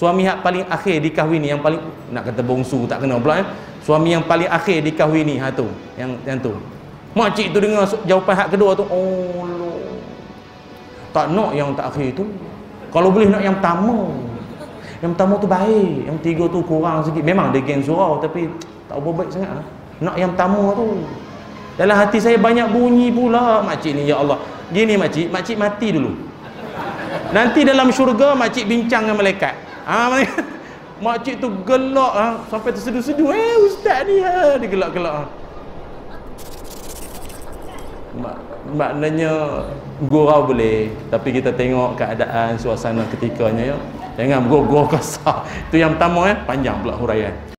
suami yang paling akhir dikahwini yang paling nak kata bongsu tak kena pula eh. Suami yang paling akhir dikahwini ha tu. Yang yang tu. Makcik tu dengar jawapan hak kedua tu oh lo. tak nak yang tak akhir tu. Kalau boleh nak yang pertama. Yang pertama tu baik yang tiga tu kurang sikit. Memang dia geng surau tapi tak apa baik sangat lah. nak yang pertama tu. Dalam hati saya banyak bunyi pula makcik ni ya Allah. Gini makcik. Makcik mati dulu. Nanti dalam syurga makcik bincang dengan malaikat ha, makcik tu gelak ha, sampai terseduh-seduh eh ustaz ni ha, dia gelak-gelak ha. Mak, maknanya gurau boleh. Tapi kita tengok keadaan suasana ketikanya ya jangan gurau kasar. Itu yang pertama eh. Panjang pula huraian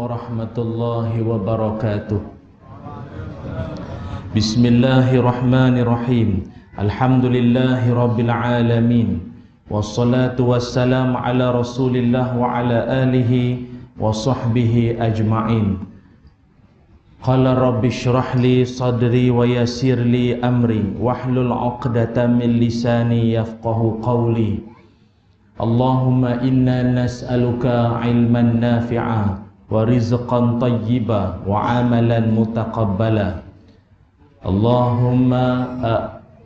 Assalamualaikum warahmatullahi wabarakatuh Bismillahirrahmanirrahim Alhamdulillahi rabbil alamin Wassalatu wassalamu ala rasulillah wa ala alihi wa sahbihi ajma'in Qala rabbi syrah li sadri wa yasir li amri Wahlul uqdata min lisani yafqahu qawli Allahumma inna nas'aluka ilman nafi'a wa rizqan tayyiba wa amalan mutaqabbala. Allahumma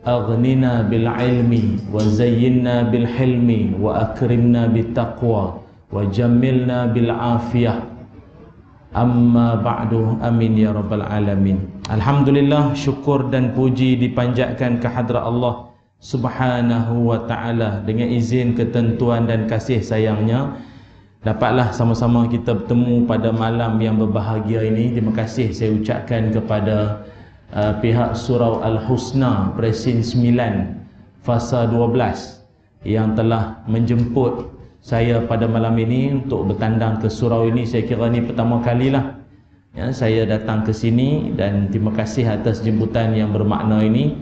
aghnina bil ilmi wa zayyinna bil hilmi wa akrimna bil taqwa wa jammilna bil afiyah. Amma ba'du amin ya rabbal alamin. Alhamdulillah syukur dan puji dipanjatkan kehadrat Allah subhanahu wa ta'ala dengan izin ketentuan dan kasih sayangnya dapatlah sama-sama kita bertemu pada malam yang berbahagia ini. Terima kasih saya ucapkan kepada uh, pihak surau Al-Husna Presin 9 fasa 12 yang telah menjemput saya pada malam ini untuk bertandang ke surau ini. Saya kira ini pertama kalilah ya, saya datang ke sini dan terima kasih atas jemputan yang bermakna ini.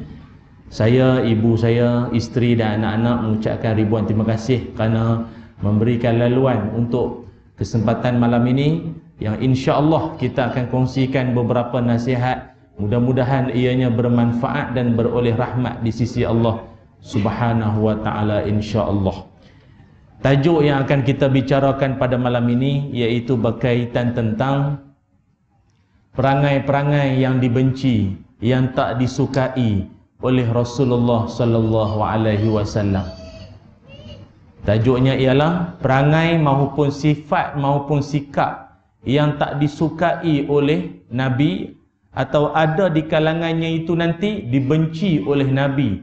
Saya, ibu saya, isteri dan anak-anak mengucapkan ribuan terima kasih kerana memberikan laluan untuk kesempatan malam ini yang insya Allah kita akan kongsikan beberapa nasihat Mudah-mudahan ianya bermanfaat dan beroleh rahmat di sisi Allah Subhanahu wa taala insya-Allah. Tajuk yang akan kita bicarakan pada malam ini iaitu berkaitan tentang perangai-perangai yang dibenci, yang tak disukai oleh Rasulullah sallallahu alaihi wasallam. Tajuknya ialah perangai maupun sifat maupun sikap yang tak disukai oleh Nabi atau ada di kalangannya itu nanti dibenci oleh Nabi.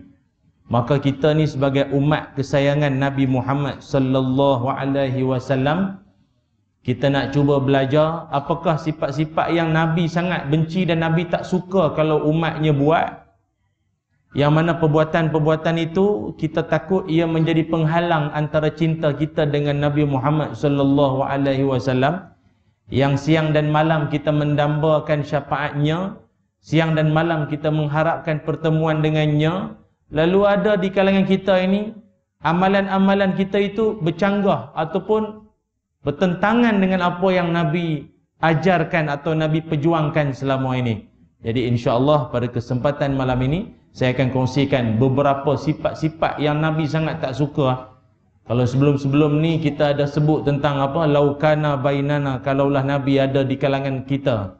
Maka kita ni sebagai umat kesayangan Nabi Muhammad sallallahu alaihi wasallam kita nak cuba belajar apakah sifat-sifat yang Nabi sangat benci dan Nabi tak suka kalau umatnya buat yang mana perbuatan-perbuatan itu kita takut ia menjadi penghalang antara cinta kita dengan Nabi Muhammad sallallahu alaihi wasallam. Yang siang dan malam kita mendambakan syafaatnya siang dan malam kita mengharapkan pertemuan dengannya. Lalu ada di kalangan kita ini amalan-amalan kita itu bercanggah ataupun bertentangan dengan apa yang Nabi ajarkan atau Nabi perjuangkan selama ini. Jadi insya-Allah pada kesempatan malam ini saya akan kongsikan beberapa sifat-sifat yang Nabi sangat tak suka kalau sebelum-sebelum ni kita ada sebut tentang apa laukana bainana kalaulah nabi ada di kalangan kita.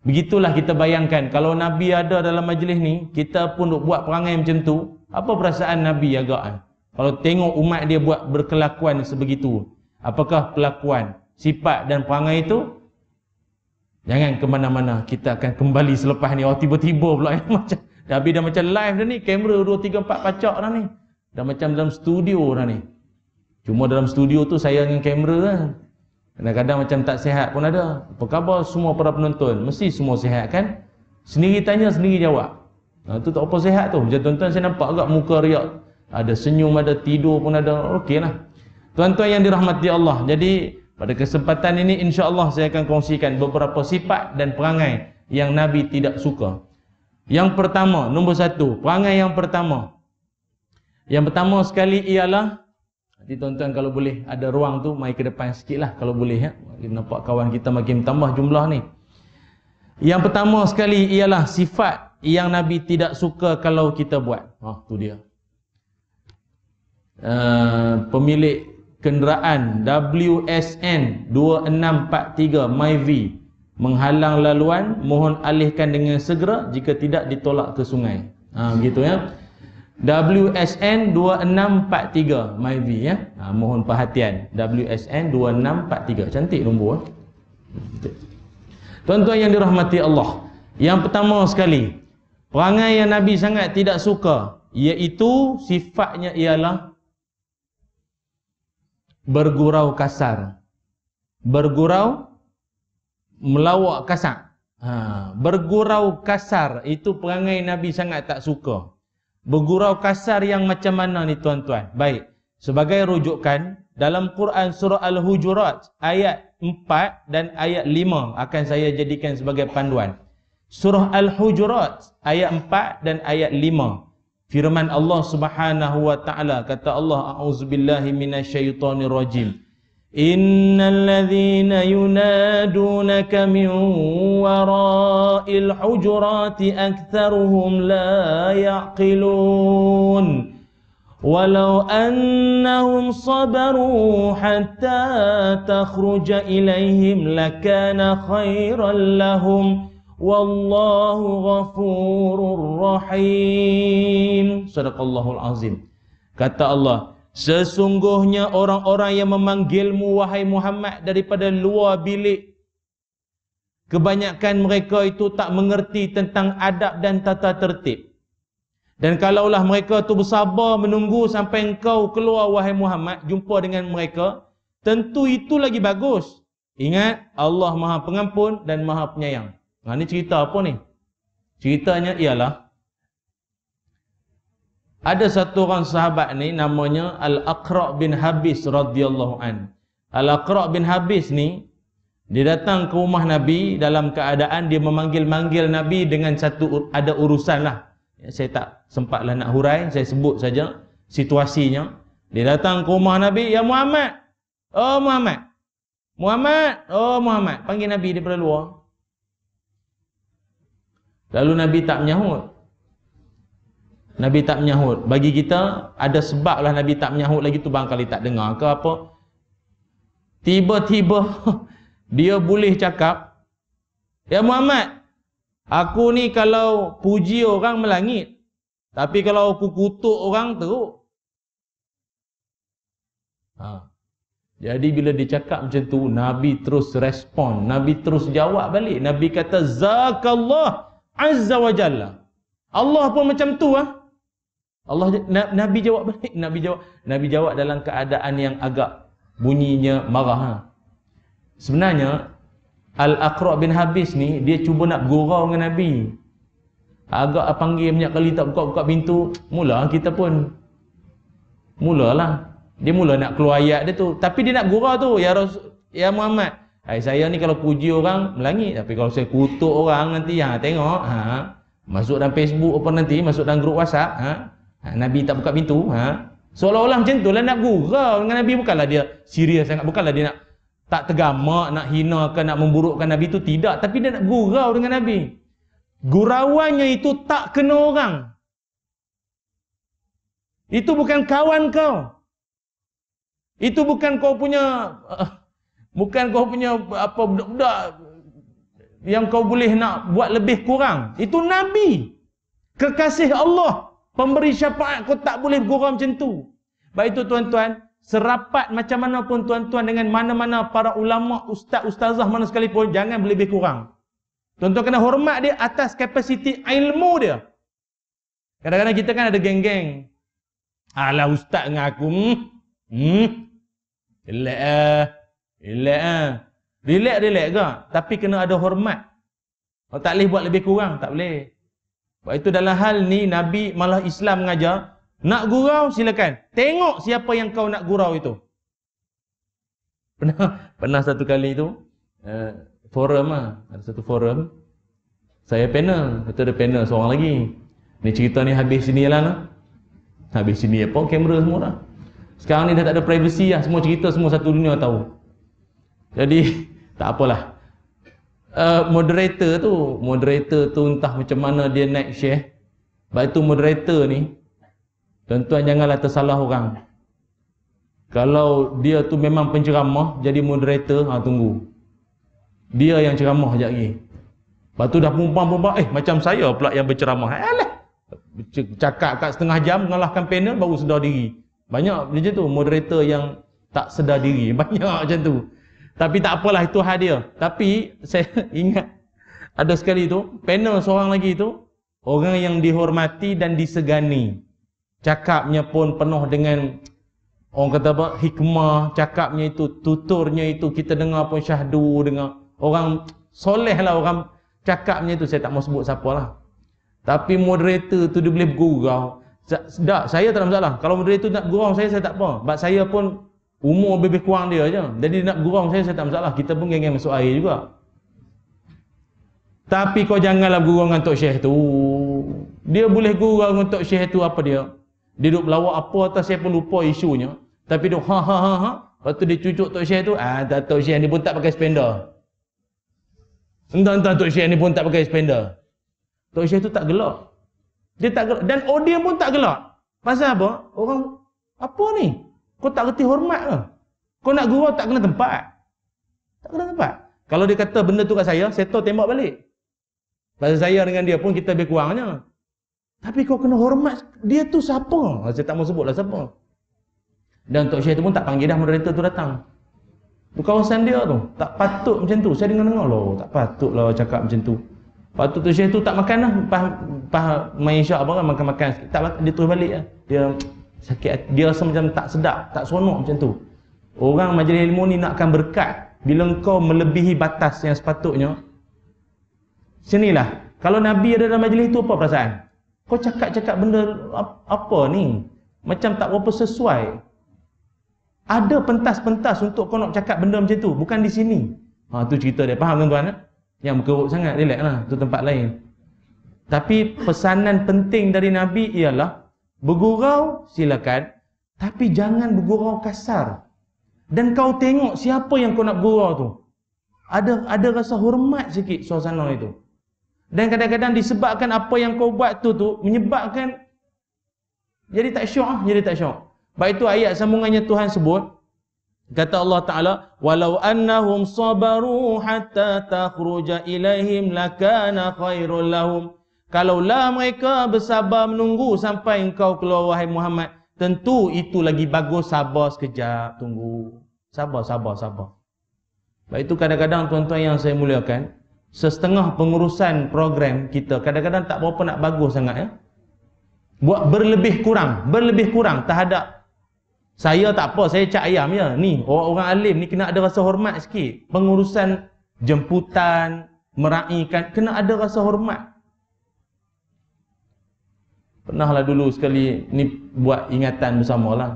Begitulah kita bayangkan kalau nabi ada dalam majlis ni, kita pun duk buat perangai macam tu, apa perasaan nabi agak? Kalau tengok umat dia buat berkelakuan sebegitu, apakah kelakuan, sifat dan perangai itu? Jangan ke mana-mana, kita akan kembali selepas ni. Oh tiba-tiba pula macam Nabi dah macam live dah ni, kamera 2 3 4 pacak dah ni. Dah macam dalam studio dah ni. Cuma dalam studio tu saya dengan kamera kan. Kadang-kadang macam tak sihat pun ada. Apa khabar semua para penonton? Mesti semua sihat kan? Sendiri tanya, sendiri jawab. Ha, tu tak apa sihat tu. Macam tuan-tuan saya nampak agak muka riak. Ada senyum, ada tidur pun ada. Okey lah. Tuan-tuan yang dirahmati Allah. Jadi pada kesempatan ini insya Allah saya akan kongsikan beberapa sifat dan perangai yang Nabi tidak suka. Yang pertama, nombor satu. Perangai yang pertama. Yang pertama sekali ialah jadi tuan-tuan kalau boleh ada ruang tu mai ke depan sikitlah kalau boleh ya. Nampak kawan kita makin tambah jumlah ni. Yang pertama sekali ialah sifat yang Nabi tidak suka kalau kita buat. Oh, tu dia. Uh, pemilik kenderaan WSN 2643 MyV menghalang laluan mohon alihkan dengan segera jika tidak ditolak ke sungai. Ha gitu ya. WSN 2643 MyV ya. Ha, mohon perhatian. WSN 2643. Cantik nombor. Eh? Tuan-tuan yang dirahmati Allah. Yang pertama sekali, perangai yang Nabi sangat tidak suka iaitu sifatnya ialah bergurau kasar. Bergurau melawak kasar. Ha, bergurau kasar itu perangai Nabi sangat tak suka. Bergurau kasar yang macam mana ni tuan-tuan? Baik. Sebagai rujukan, dalam Quran surah Al-Hujurat ayat 4 dan ayat 5 akan saya jadikan sebagai panduan. Surah Al-Hujurat ayat 4 dan ayat 5. Firman Allah Subhanahu wa taala kata Allah a'udzubillahi minasyaitonirrajim. إن الذين ينادونك من وراء الحجرات أكثرهم لا يعقلون ولو أنهم صبروا حتى تخرج إليهم لكان خيرا لهم والله غفور رحيم. صدق الله العظيم. Kata الله sesungguhnya orang-orang yang memanggilmu wahai Muhammad daripada luar bilik kebanyakan mereka itu tak mengerti tentang adab dan tata tertib dan kalaulah mereka tu bersabar menunggu sampai engkau keluar wahai Muhammad jumpa dengan mereka, tentu itu lagi bagus. Ingat Allah Maha Pengampun dan Maha Penyayang. Ha ni cerita apa ni? Ceritanya ialah ada satu orang sahabat ni namanya Al-Aqra' bin Habis radhiyallahu an. Al-Aqra' bin Habis ni dia datang ke rumah Nabi dalam keadaan dia memanggil-manggil Nabi dengan satu ada urusan lah. Ya, saya tak sempatlah nak hurai, saya sebut saja situasinya. Dia datang ke rumah Nabi, "Ya Muhammad." "Oh Muhammad." "Muhammad." "Oh Muhammad." Panggil Nabi daripada luar. Lalu Nabi tak menyahut. Nabi tak menyahut. Bagi kita ada sebablah Nabi tak menyahut lagi tu barangkali tak dengar ke apa. Tiba-tiba dia boleh cakap, "Ya Muhammad, Aku ni kalau puji orang melangit. Tapi kalau aku kutuk orang teruk. Ha. Jadi bila dia cakap macam tu, Nabi terus respon. Nabi terus jawab balik. Nabi kata, Zakallah Azza wa Jalla. Allah pun macam tu ah. Allah Nabi jawab balik. Nabi jawab Nabi jawab dalam keadaan yang agak bunyinya marah. Ha. Sebenarnya Al-Aqra' bin Habis ni dia cuba nak gurau dengan Nabi. Agak panggil banyak kali tak buka-buka pintu, mula kita pun mulalah. Dia mula nak keluar ayat dia tu. Tapi dia nak gurau tu, ya Rasul, ya Muhammad. Hai saya ni kalau puji orang melangit, tapi kalau saya kutuk orang nanti ha tengok, ha masuk dalam Facebook apa nanti, masuk dalam grup WhatsApp, ha, ha Nabi tak buka pintu, ha. Seolah-olah macam tu lah nak gurau dengan Nabi. Bukanlah dia serius sangat, bukanlah dia nak tak tergamak nak hina ke nak memburukkan Nabi itu tidak. Tapi dia nak gurau dengan Nabi. Gurauannya itu tak kena orang. Itu bukan kawan kau. Itu bukan kau punya uh, bukan kau punya apa budak-budak yang kau boleh nak buat lebih kurang. Itu Nabi. Kekasih Allah pemberi syafaat kau tak boleh gurau macam tu baik itu tuan-tuan serapat macam mana pun tuan-tuan dengan mana-mana para ulama, ustaz, ustazah mana sekalipun, jangan lebih kurang. Tuan-tuan kena hormat dia atas kapasiti ilmu dia. Kadang-kadang kita kan ada geng-geng. Alah ustaz dengan aku. Hmm. hmm. Relax ah. Relax ah. Relax, relax ke? Tapi kena ada hormat. Kalau tak boleh buat lebih kurang, tak boleh. Sebab itu dalam hal ni, Nabi malah Islam mengajar, nak gurau silakan. Tengok siapa yang kau nak gurau itu. Pernah pernah satu kali itu uh, forum ah, ada satu forum. Saya panel, itu ada panel seorang lagi. Ni cerita ni habis sini lah. Nah. Habis sini apa kamera semua dah. Sekarang ni dah tak ada privacy lah. Semua cerita semua satu dunia tahu. Jadi tak apalah. Uh, moderator tu. Moderator tu entah macam mana dia naik share sebab itu moderator ni tuan-tuan janganlah tersalah orang. Kalau dia tu memang penceramah jadi moderator ha tunggu. Dia yang ceramah sekejap lagi. Lepas tu dah pumpang-pumpang eh macam saya pula yang berceramah. Alah. Cakap kat setengah jam mengalahkan panel baru sedar diri. Banyak macam tu moderator yang tak sedar diri. Banyak macam tu tapi tak apalah itu hal dia. Tapi saya ingat ada sekali tu panel seorang lagi tu orang yang dihormati dan disegani. Cakapnya pun penuh dengan orang kata apa hikmah, cakapnya itu tuturnya itu kita dengar pun syahdu dengar orang soleh lah orang cakapnya itu saya tak mau sebut siapa lah. Tapi moderator tu dia boleh bergurau. Tak, saya tak ada masalah. Kalau moderator nak gurau saya, saya tak apa. Sebab saya pun Umur lebih kurang dia je. Jadi nak gurau saya, saya tak masalah. Kita pun geng-geng masuk air juga. Tapi kau janganlah gurau dengan Tok Syekh tu. Dia boleh gurau dengan Tok Syekh tu apa dia? Dia duduk melawak apa atas saya pun lupa isunya. Tapi dia ha ha ha ha. Lepas tu dia cucuk Tok Syekh tu. Ah, tak Tok Syekh ni pun tak pakai spender. Entah-entah Tok Syekh ni pun tak pakai spender. Tok Syekh tu tak gelak. Dia tak gelak. Dan audience pun tak gelak. Pasal apa? Orang, apa ni? Kau tak reti hormat ke? Kau nak gurau tak kena tempat. Tak kena tempat. Kalau dia kata benda tu kat saya, saya tembak balik. Pasal saya dengan dia pun kita lebih kurangnya. Tapi kau kena hormat. Dia tu siapa? Saya tak mau sebutlah siapa. Dan Tok Syekh tu pun tak panggil dah moderator tu datang. Tu kawasan dia tu. Tak patut macam tu. Saya dengar-dengar loh. Tak patut lah cakap macam tu. Tu Tok Syekh tu tak makan lah. Pah, pah main syak apa kan makan-makan. Tak, dia terus balik lah. Dia sakit dia rasa macam tak sedap tak seronok macam tu. Orang majlis ilmu ni nakkan berkat. Bila kau melebihi batas yang sepatutnya sinilah kalau Nabi ada dalam majlis tu apa perasaan? Kau cakap-cakap benda apa ni? Macam tak berapa sesuai. Ada pentas-pentas untuk kau nak cakap benda macam tu bukan di sini. Ha tu cerita dia. Faham tuan-tuan eh? yang berkeruk sangat relax lah. Tu tempat lain. Tapi pesanan penting dari Nabi ialah Bergurau silakan tapi jangan bergurau kasar. Dan kau tengok siapa yang kau nak gurau tu. Ada ada rasa hormat sikit suasana itu. Dan kadang-kadang disebabkan apa yang kau buat tu tu menyebabkan jadi tak syok ah, jadi tak syok. Baik itu ayat sambungannya Tuhan sebut kata Allah Taala walau annahum sabaru hatta takhruja ilaihim lakana khairul lahum Kalaulah mereka bersabar menunggu sampai engkau keluar wahai Muhammad, tentu itu lagi bagus sabar sekejap, tunggu. Sabar, sabar, sabar. Baik itu kadang-kadang tuan-tuan yang saya muliakan, setengah pengurusan program kita kadang-kadang tak berapa nak bagus sangat ya. Buat berlebih kurang, berlebih kurang terhadap saya tak apa, saya cak ayam ya. Ni, orang-orang alim ni kena ada rasa hormat sikit. Pengurusan jemputan, meraihkan, kena ada rasa hormat. Pernahlah dulu sekali ni buat ingatan bersama lah.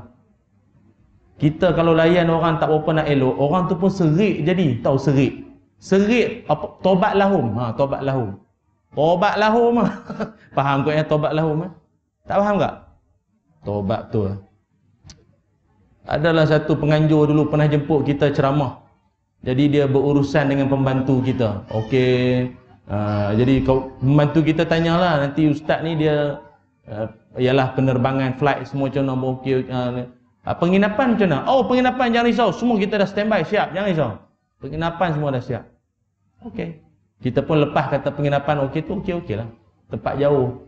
Kita kalau layan orang tak apa nak elok, orang tu pun serik jadi. Tahu serik? Serik apa tobat lahum. Ha, tobat lahum. Tobat lahum. faham kau yang tobat lahum eh? Tak faham tak? Tobat tu. Adalah satu penganjur dulu pernah jemput kita ceramah. Jadi dia berurusan dengan pembantu kita. Okey. Uh, jadi kau pembantu kita tanyalah nanti ustaz ni dia uh, ialah penerbangan flight semua macam mana okey uh, uh, penginapan macam mana? Oh penginapan jangan risau. Semua kita dah standby siap jangan risau. Penginapan semua dah siap. Okey. Kita pun lepas kata penginapan okey tu okey okey lah. Tempat jauh.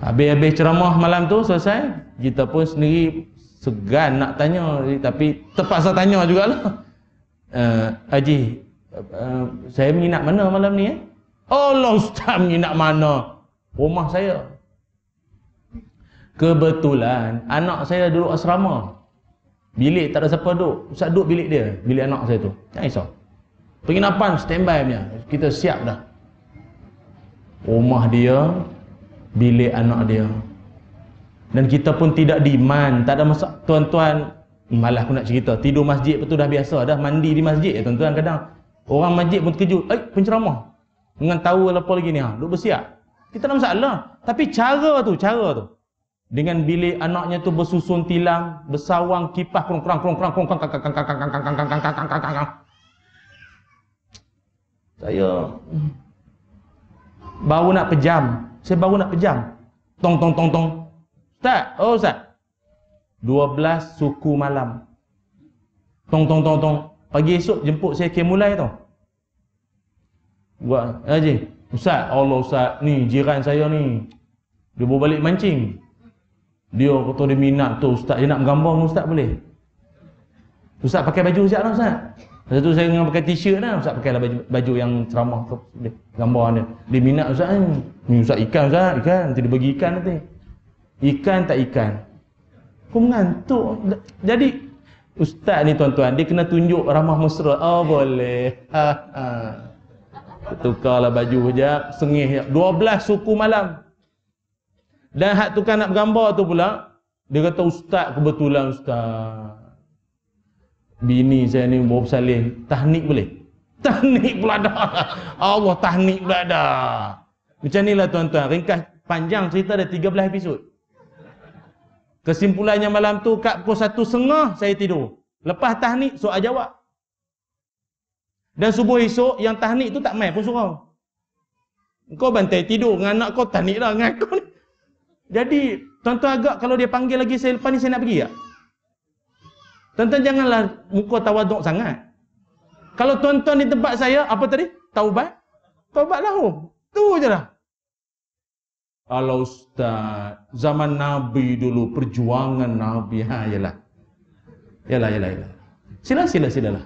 Habis-habis ceramah malam tu selesai kita pun sendiri segan nak tanya. Tapi terpaksa tanya jugalah. Uh, Haji uh, saya menginap mana malam ni eh? Allah Ustaz menginap mana rumah saya. Kebetulan anak saya duduk asrama. Bilik tak ada siapa duduk. Ustaz duduk bilik dia, bilik anak saya tu. Jangan risau. Penginapan standby punya. Kita siap dah. Rumah dia, bilik anak dia. Dan kita pun tidak diman, tak ada masa tuan-tuan malah aku nak cerita, tidur masjid betul dah biasa dah mandi di masjid ya tuan-tuan kadang. Orang masjid pun terkejut, "Eh, penceramah." Dengan tahu apa lagi ni ha, duk bersiap. Kita tak masalah. Tapi cara tu, cara tu. Dengan bilik anaknya tu bersusun tilam, bersawang kipas kurang kurang kurang kurang kurang kurang kurang kurang kurang kurang kurang kurang kurang kurang kurang Saya baru nak pejam. Saya baru nak pejam. Tong tong tong tong. Ustaz, oh Ustaz. 12 suku malam. Tong tong tong tong. Pagi esok jemput saya mulai tau. Buat aja. Ustaz, Allah Ustaz, ni jiran saya ni. Dia bawa balik mancing. Dia kata dia minat tu Ustaz, dia nak gambar dengan Ustaz boleh? Ustaz pakai baju siap lah Ustaz. Lepas tu saya dengan pakai t-shirt lah. Ustaz pakai lah baju, baju yang ceramah tu. Boleh. Gambar dia. Dia minat Ustaz ni. Ni Ustaz ikan Ustaz. Ikan. Nanti dia bagi ikan nanti. Ikan tak ikan. Kau mengantuk. Jadi Ustaz ni tuan-tuan. Dia kena tunjuk ramah mesra. Oh boleh. Ha, ha. Tukarlah baju je. Sengih. 12 suku malam. Dan hak tukar nak bergambar tu pula, dia kata ustaz kebetulan ustaz. Bini saya ni bawa bersalin, tahnik boleh? Tahnik pula dah. Allah tahnik pula dah. Macam inilah tuan-tuan, ringkas panjang cerita ada 13 episod. Kesimpulannya malam tu kat pukul satu setengah saya tidur. Lepas tahnik soal jawab. Dan subuh esok yang tahnik tu tak main pun surau. Kau bantai tidur dengan anak kau tahnik lah dengan aku ni. Jadi, tuan-tuan agak kalau dia panggil lagi saya lepas ni saya nak pergi tak? Tuan-tuan janganlah muka tawaduk sangat. Kalau tuan-tuan di tempat saya, apa tadi? Taubat? Taubat lah. Tu je lah. Kalau Ustaz, zaman Nabi dulu, perjuangan Nabi. Ha, yalah. Yalah, yalah, yalah. Sila, sila, sila lah.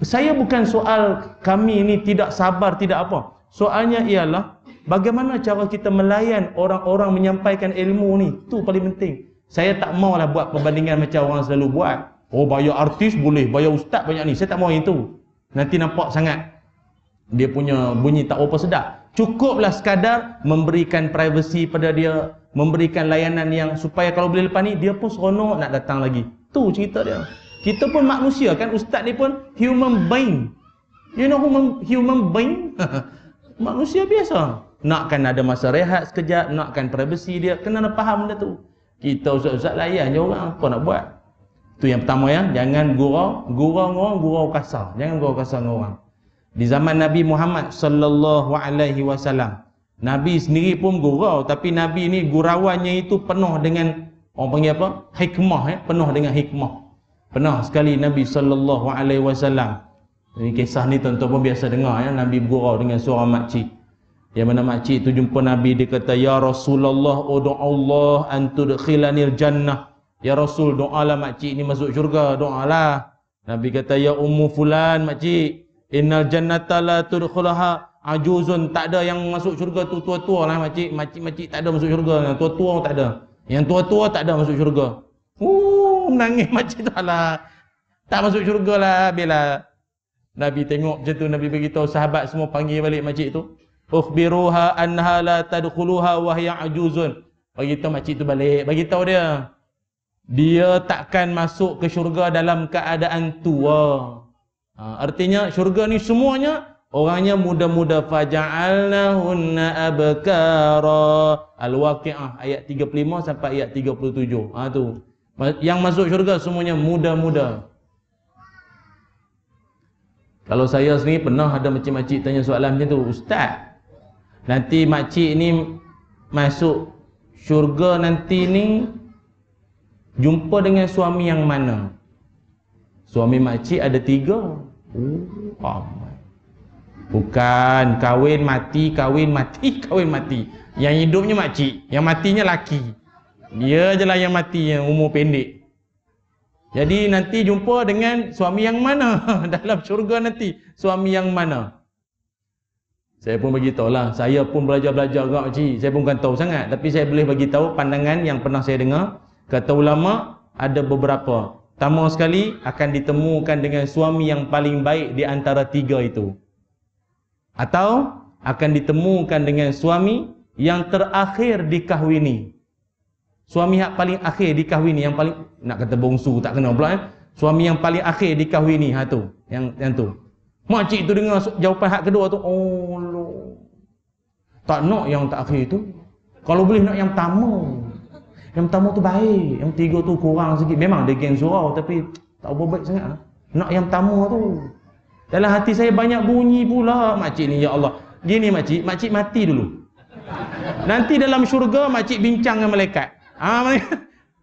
Saya bukan soal kami ini tidak sabar, tidak apa. Soalnya ialah, Bagaimana cara kita melayan orang-orang menyampaikan ilmu ni? Tu paling penting. Saya tak maulah buat perbandingan macam orang selalu buat. Oh bayar artis boleh, bayar ustaz banyak ni. Saya tak mau itu. Nanti nampak sangat dia punya bunyi tak apa sedap. Cukuplah sekadar memberikan privacy pada dia, memberikan layanan yang supaya kalau boleh lepas ni dia pun seronok nak datang lagi. Tu cerita dia. Kita pun manusia kan ustaz ni pun human being. You know human human being? manusia biasa nakkan ada masa rehat sekejap, nakkan privacy dia, kena faham benda tu. Kita ustaz-ustaz layan je orang, apa nak buat? Tu yang pertama ya, jangan gurau, gurau orang, gurau kasar. Jangan gurau kasar dengan orang. Di zaman Nabi Muhammad sallallahu alaihi wasallam, Nabi sendiri pun gurau, tapi Nabi ni gurauannya itu penuh dengan orang panggil apa? Hikmah ya, penuh dengan hikmah. Pernah sekali Nabi sallallahu alaihi wasallam. Ini kisah ni tuan-tuan pun biasa dengar ya, Nabi bergurau dengan seorang makcik. Yang mana makcik tu jumpa Nabi dia kata ya Rasulullah udu Allah an tudkhilanil jannah. Ya Rasul doalah makcik ni masuk syurga, doalah. Nabi kata ya ummu fulan makcik, innal jannata la tudkhulaha ajuzun. Tak ada yang masuk syurga tu tua-tua lah makcik. Makcik-makcik tak ada masuk syurga, tua-tua tak ada. Yang tua-tua tak ada masuk syurga. Menangis makcik tu. Lah. Tak masuk syurga lah. Bila Nabi tengok macam tu Nabi beritahu sahabat semua panggil balik makcik tu. Ukhbiruha anha la tadkhuluha wa hiya ajuzun. Bagi tahu makcik tu balik. Bagi tahu dia dia takkan masuk ke syurga dalam keadaan tua. Ha, artinya syurga ni semuanya orangnya muda-muda. Faja'alnahunna abkara. Al-waqi'ah ayat 35 sampai ayat 37 ha tu yang masuk syurga semuanya muda-muda kalau saya sendiri pernah ada macam-macam tanya soalan macam tu ustaz Nanti makcik ni masuk syurga nanti ni jumpa dengan suami yang mana? Suami makcik ada tiga. Oh, Bukan kahwin mati, kahwin mati, kahwin mati. Yang hidupnya makcik, yang matinya laki. Dia je lah yang mati yang umur pendek. Jadi nanti jumpa dengan suami yang mana dalam syurga nanti? Suami yang mana? Saya pun bagi lah. Saya pun belajar-belajar agak makcik. Saya pun bukan tahu sangat. Tapi saya boleh bagi tahu pandangan yang pernah saya dengar. Kata ulama, ada beberapa. Pertama sekali, akan ditemukan dengan suami yang paling baik di antara tiga itu. Atau, akan ditemukan dengan suami yang terakhir dikahwini. Suami yang paling akhir dikahwini. Yang paling, nak kata bongsu, tak kena pula eh. Suami yang paling akhir dikahwini. Ha tu. Yang, yang tu. Makcik tu dengar jawapan hak kedua tu, oh lo. Tak nak yang tak akhir tu. Kalau boleh nak yang pertama. Yang pertama tu baik, yang tiga tu kurang sikit. Memang dia geng surau tapi tak apa baik sangat. Nak yang pertama tu. Dalam hati saya banyak bunyi pula makcik ni ya Allah. Gini makcik, makcik mati dulu. Nanti dalam syurga makcik bincang dengan malaikat. Ah ha,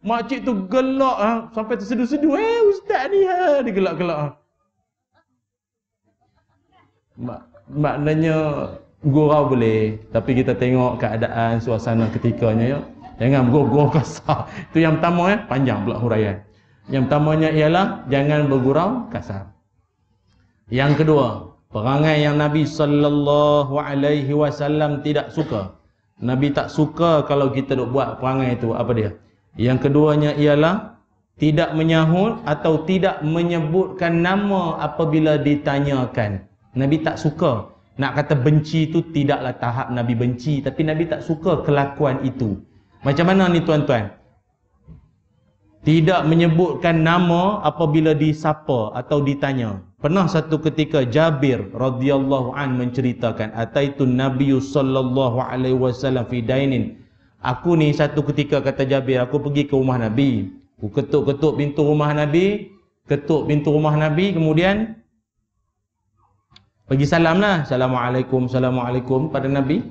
makcik tu gelak ha, sampai terseduh-seduh. Eh ustaz ni ha, dia gelak-gelak. Ha. Mak, maknanya gurau boleh tapi kita tengok keadaan suasana ketikanya ya. Jangan bergurau kasar. Itu yang pertama ya, panjang pula huraian. Yang pertamanya ialah jangan bergurau kasar. Yang kedua, perangai yang Nabi sallallahu alaihi wasallam tidak suka. Nabi tak suka kalau kita duk buat perangai itu. Apa dia? Yang keduanya ialah tidak menyahut atau tidak menyebutkan nama apabila ditanyakan. Nabi tak suka. Nak kata benci itu tidaklah tahap Nabi benci. Tapi Nabi tak suka kelakuan itu. Macam mana ni tuan-tuan? Tidak menyebutkan nama apabila disapa atau ditanya. Pernah satu ketika Jabir radhiyallahu an menceritakan ataitu Nabi sallallahu alaihi wasallam fi dainin. Aku ni satu ketika kata Jabir aku pergi ke rumah Nabi. Aku ketuk-ketuk pintu rumah Nabi, ketuk pintu rumah Nabi kemudian pergi salamlah. Assalamualaikum, assalamualaikum pada Nabi.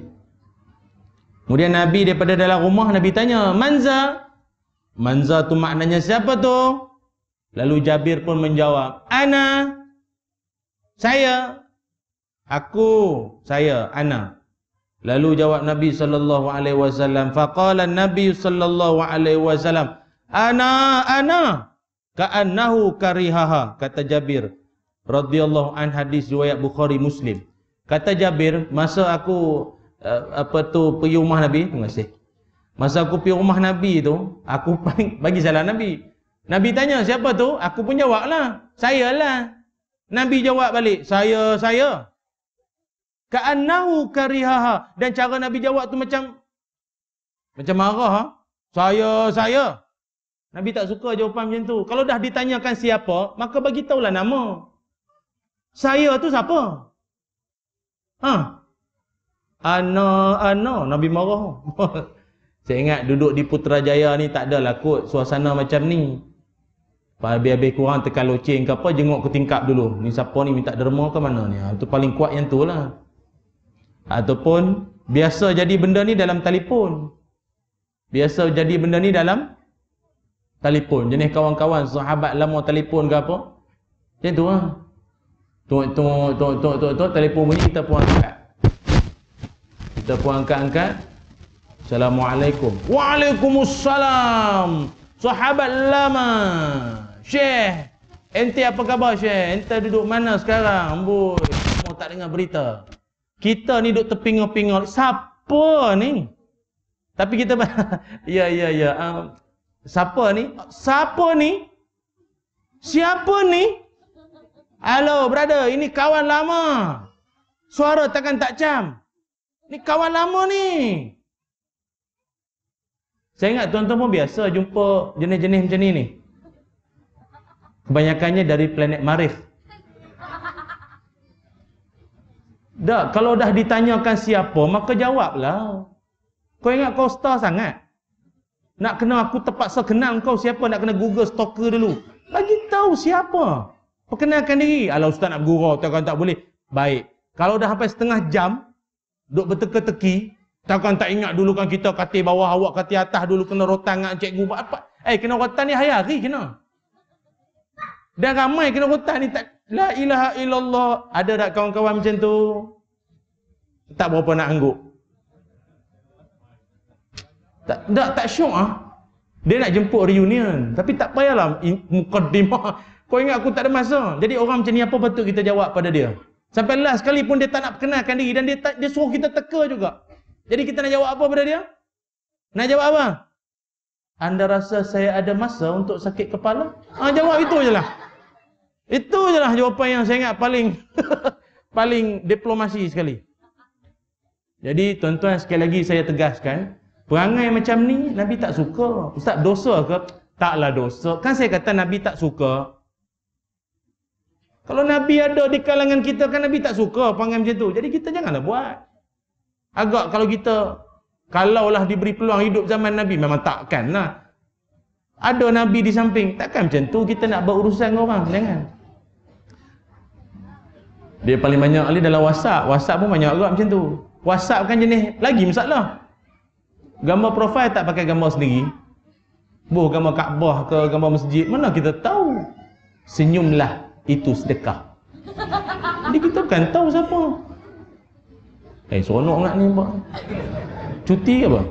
Kemudian Nabi daripada dalam rumah Nabi tanya, "Manza?" Manza tu maknanya siapa tu? Lalu Jabir pun menjawab, "Ana." Saya. Aku, saya, ana. Lalu jawab Nabi sallallahu alaihi wasallam, faqala Nabi sallallahu alaihi wasallam, ana ana ka'annahu karihaha kata Jabir radhiyallahu an hadis riwayat Bukhari Muslim. Kata Jabir, masa aku uh, apa tu pergi rumah Nabi, terima kasih. Masa aku pergi rumah Nabi tu, aku bagi salam Nabi. Nabi tanya, siapa tu? Aku pun jawablah. Saya lah. Nabi jawab balik, saya, saya. Ka'annahu karihaha. Dan cara Nabi jawab tu macam, macam marah. Ha? Saya, saya. Nabi tak suka jawapan macam tu. Kalau dah ditanyakan siapa, maka bagi tahulah nama. Saya tu siapa? Ha? Ana, ana. Nabi marah. Saya ingat duduk di Putrajaya ni tak adalah kot suasana macam ni. Habis-habis kurang tekan loceng ke apa, jenguk ke tingkap dulu. Ni siapa ni minta derma ke mana ni? Itu ha, paling kuat yang tu lah. Ataupun, biasa jadi benda ni dalam telefon. Biasa jadi benda ni dalam telefon. Jenis kawan-kawan, sahabat lama telefon ke apa. Macam tu lah. Tuk, tuk, tuk, tuk, tuk, tuk, telefon bunyi, kita pun angkat. Kita pun angkat-angkat. Assalamualaikum. Waalaikumsalam. Sahabat lama. Syekh, ente apa khabar Syekh? Ente duduk mana sekarang? Amboi, mau tak dengar berita. Kita ni duduk terpingol-pingol. Siapa ni? Tapi kita ya ya ya. Um, siapa ni? Siapa ni? Siapa ni? Halo, brother, ini kawan lama. Suara takkan tak cam. Ni kawan lama ni. Saya ingat tuan-tuan pun biasa jumpa jenis-jenis macam ni ni. Kebanyakannya dari planet Marif. Dah, kalau dah ditanyakan siapa, maka jawablah. Kau ingat kau star sangat? Nak kena aku terpaksa kenal kau siapa, nak kena Google stalker dulu. Bagi tahu siapa. Perkenalkan diri. Alah ustaz nak bergurau, takkan tak boleh. Baik. Kalau dah sampai setengah jam, duk berteka-teki, takkan tak ingat dulu kan kita kata bawah, awak kata atas dulu kena rotan dengan cikgu. Apa? Eh, kena rotan ni hari-hari kena. Dan ramai kena rotan ni tak la ilaha illallah. Ada tak kawan-kawan macam tu? Tak berapa nak angguk. Tak tak, tak syok ah. Dia nak jemput reunion, tapi tak payahlah mukaddimah. Kau ingat aku tak ada masa. Jadi orang macam ni apa patut kita jawab pada dia? Sampai last sekali pun dia tak nak perkenalkan diri dan dia dia suruh kita teka juga. Jadi kita nak jawab apa pada dia? Nak jawab apa? Anda rasa saya ada masa untuk sakit kepala? Ah jawab itu je lah. Itu je lah jawapan yang saya ingat paling paling diplomasi sekali. Jadi tuan-tuan sekali lagi saya tegaskan, perangai macam ni Nabi tak suka. Ustaz dosa ke? Taklah dosa. Kan saya kata Nabi tak suka. Kalau Nabi ada di kalangan kita kan Nabi tak suka perangai macam tu. Jadi kita janganlah buat. Agak kalau kita kalaulah diberi peluang hidup zaman Nabi memang takkan lah. Ada Nabi di samping. Takkan macam tu kita nak berurusan dengan orang. Jangan. Dia paling banyak kali dalam WhatsApp. WhatsApp pun banyak agak macam tu. WhatsApp kan jenis lagi masalah. Gambar profil tak pakai gambar sendiri. Buh gambar Kaabah ke gambar masjid. Mana kita tahu? Senyumlah itu sedekah. Jadi kita kan tahu siapa. Eh, seronok nak ni, Pak. Cuti ke apa?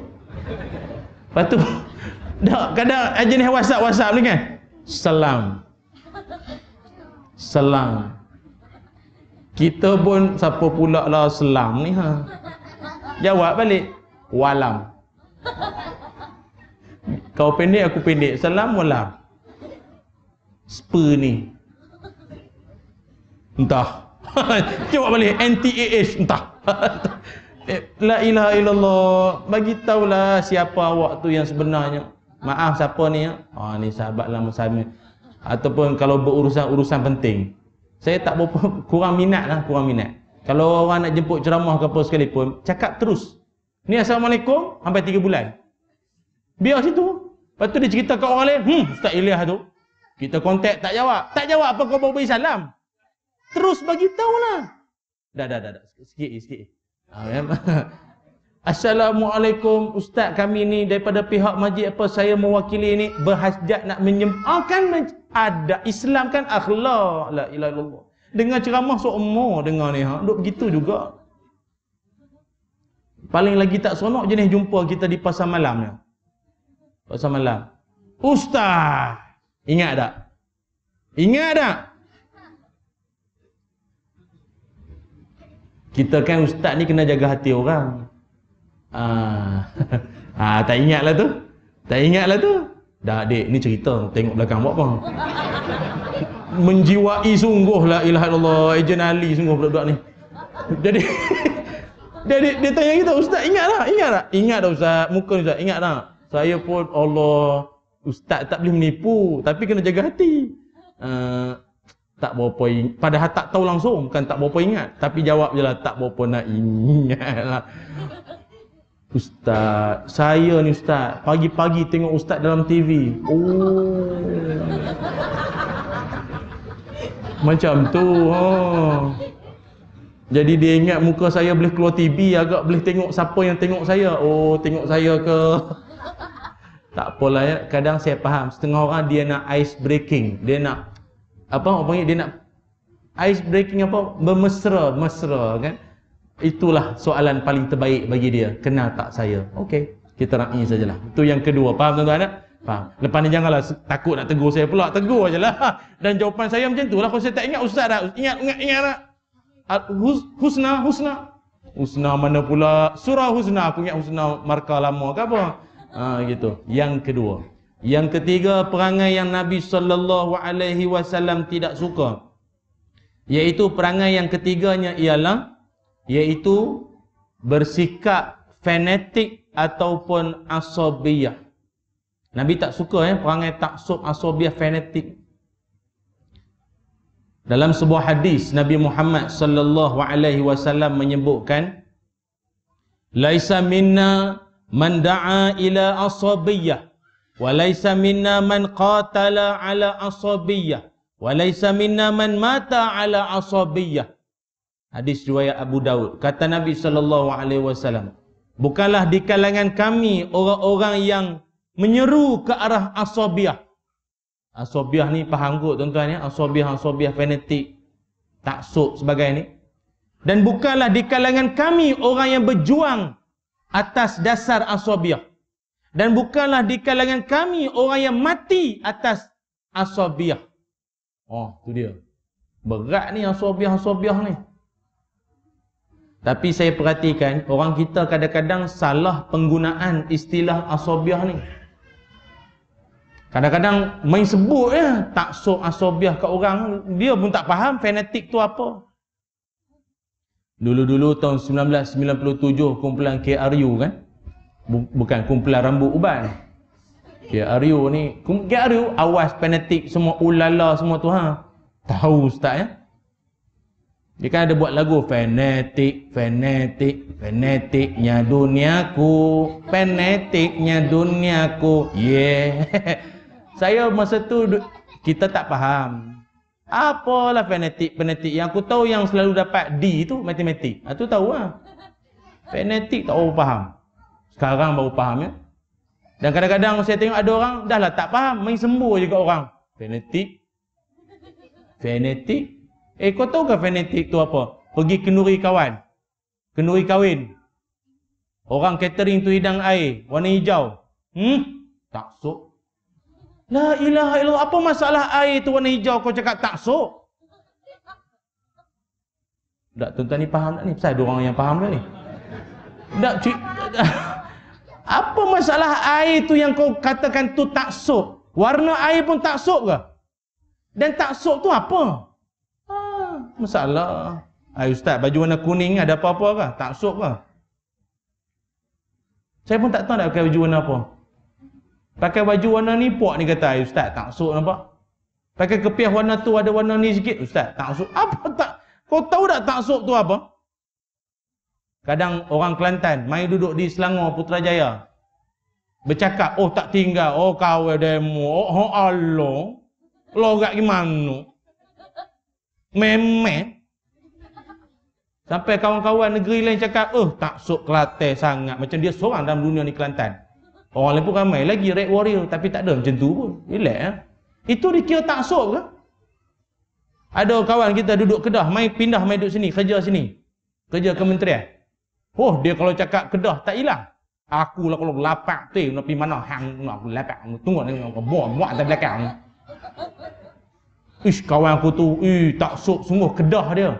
Lepas tu, dah, kadang jenis WhatsApp-WhatsApp ni kan? Salam. Salam. Kita pun siapa pula lah selam ni ha. Jawab balik. Walam. Kau pendek aku pendek. Salam walam. Spur ni. Entah. Jawab balik. NTAH. Entah. La ilaha illallah. Bagi tahulah siapa awak tu yang sebenarnya. Maaf siapa ni ya? Oh ni sahabat lama saya. Ataupun kalau berurusan-urusan penting. Saya tak berapa kurang minat lah, kurang minat. Kalau orang nak jemput ceramah ke apa sekalipun, cakap terus. Ni Assalamualaikum, sampai 3 bulan. Biar situ. Lepas tu dia cerita kat orang lain, hmm, Ustaz Ilyas tu. Kita kontak, tak jawab. Tak jawab apa kau bawa beri salam. Terus bagi tahu lah. Dah, dah, dah. dah. Sikit, sikit. Ah, ya. Assalamualaikum Ustaz kami ni daripada pihak majlis apa saya mewakili ni berhajat nak menyem oh, kan ada Islam kan? Akhlak. La ilaha illallah. Dengar ceramah seumur dengar ni ha. Duk begitu juga. Paling lagi tak seronok jenis jumpa kita di pasar malam ni. Pasar malam. Ustaz ingat tak? Ingat tak kita kan ustaz ni kena jaga hati orang Ah, ah tak ingatlah tu. Tak ingatlah tu. Dah adik, ni cerita. Tengok belakang buat apa. Menjiwai sungguh la ilaha illallah. Ejen Ali sungguh budak-budak ni. Jadi jadi dia tanya kita, Ustaz ingat tak? Ingat tak? Ingat tak Ustaz? Muka ni Ustaz, ingat tak? Saya pun Allah Ustaz tak boleh menipu, tapi kena jaga hati. Uh, tak berapa ingat. Padahal tak tahu langsung, kan tak berapa ingat. Tapi jawab je lah, tak berapa nak ingat lah. Ustaz, saya ni ustaz, pagi-pagi tengok ustaz dalam TV. Oh. Macam tu. Ha. Jadi dia ingat muka saya boleh keluar TV, agak boleh tengok siapa yang tengok saya. Oh, tengok saya ke. Tak apalah ya, kadang saya faham. Setengah orang dia nak ice breaking. Dia nak apa orang panggil dia nak ice breaking apa? Bermesra, mesra kan? Itulah soalan paling terbaik bagi dia. Kenal tak saya? Okey, kita ra'i sajalah. Itu yang kedua. Faham tuan-tuan tak? Faham. Lepas ni janganlah takut nak tegur saya pula. Tegur ajalah. Dan jawapan saya macam tu lah. Kalau saya tak ingat ustaz tak? Ingat, ingat, ingat tak? Husna, husna. Husna mana pula? Surah husna. Aku ingat husna markah lama ke apa? Ha, gitu. Yang kedua. Yang ketiga, perangai yang Nabi sallallahu alaihi wasallam tidak suka. Iaitu perangai yang ketiganya ialah iaitu bersikap fanatik ataupun asabiyah. Nabi tak suka eh perangai taksub asabiyah fanatik. Dalam sebuah hadis Nabi Muhammad sallallahu alaihi wasallam menyebutkan laisa minna man da'a ila asabiyah wa laisa minna man qatala ala asabiyah wa laisa minna man mata ala asabiyah Hadis riwayat Abu Daud. Kata Nabi sallallahu alaihi wasallam, bukanlah di kalangan kami orang-orang yang menyeru ke arah asabiah. Asabiah ni faham kot tuan-tuan ya, asabiah asabiah fanatik taksub sebagai ni. Dan bukanlah di kalangan kami orang yang berjuang atas dasar asabiah. Dan bukanlah di kalangan kami orang yang mati atas asabiah. Oh, tu dia. Berat ni asabiah-asabiah ni. Tapi saya perhatikan orang kita kadang-kadang salah penggunaan istilah asobiah ni. Kadang-kadang main sebut ya taksub asobiah kat orang, dia pun tak faham fanatik tu apa. Dulu-dulu tahun 1997 kumpulan KRU kan. Bukan kumpulan rambut uban. KRU ni, KRU awas fanatik semua ulala semua tu ha. Tahu ustaz ya? Dia kan ada buat lagu Fanatik, fanatik, fanatiknya duniaku Fanatiknya duniaku Yeah Saya masa tu kita tak faham Apalah fanatik-fanatik yang aku tahu yang selalu dapat D tu matematik. Ah tu tahu lah. Fanatik tak faham. Sekarang baru faham ya. Dan kadang-kadang saya tengok ada orang dah lah tak faham, main sembuh je kat orang. Fanatik. Fanatik. Eh kau tahu ke fanatik tu apa? Pergi kenuri kawan. Kenuri kahwin. Orang catering tu hidang air warna hijau. Hmm? Tak sok. La ilaha illallah. Apa masalah air tu warna hijau kau cakap tak sok? Tak, tuan-tuan ni faham tak ni? Pasal ada orang yang faham ke ni? Tak, cik. Apa masalah air tu yang kau katakan tu tak sok? Warna air pun tak sok ke? Dan tak sok tu apa? Ha, masalah. Ay, Ustaz, baju warna kuning ada apa-apa ke? Tak sok ke? Saya pun tak tahu nak pakai baju warna apa. Pakai baju warna ni puak ni kata ustaz tak masuk nampak. Pakai kepiah warna tu ada warna ni sikit ustaz tak masuk. Apa tak? Kau tahu tak tak masuk tu apa? Kadang orang Kelantan mai duduk di Selangor Putrajaya. Bercakap, oh tak tinggal, oh kau demo, oh, oh Allah. Logat gimana? Memeh. Sampai kawan-kawan negeri lain cakap, oh tak sok Kelantan sangat. Macam dia seorang dalam dunia ni Kelantan. Orang lain pun ramai lagi red warrior tapi tak ada macam tu pun. Relax ya. Itu dikira taksub ke? Ada kawan kita duduk Kedah, mai pindah mai duduk sini, kerja sini. Kerja kementerian. Oh, dia kalau cakap Kedah tak hilang. Aku lah kalau lapak tu, nak pergi mana hang nak lapak. Tunggu ni kau buat buat atas belakang. Ish, kawan aku tu, eh taksub sungguh Kedah dia.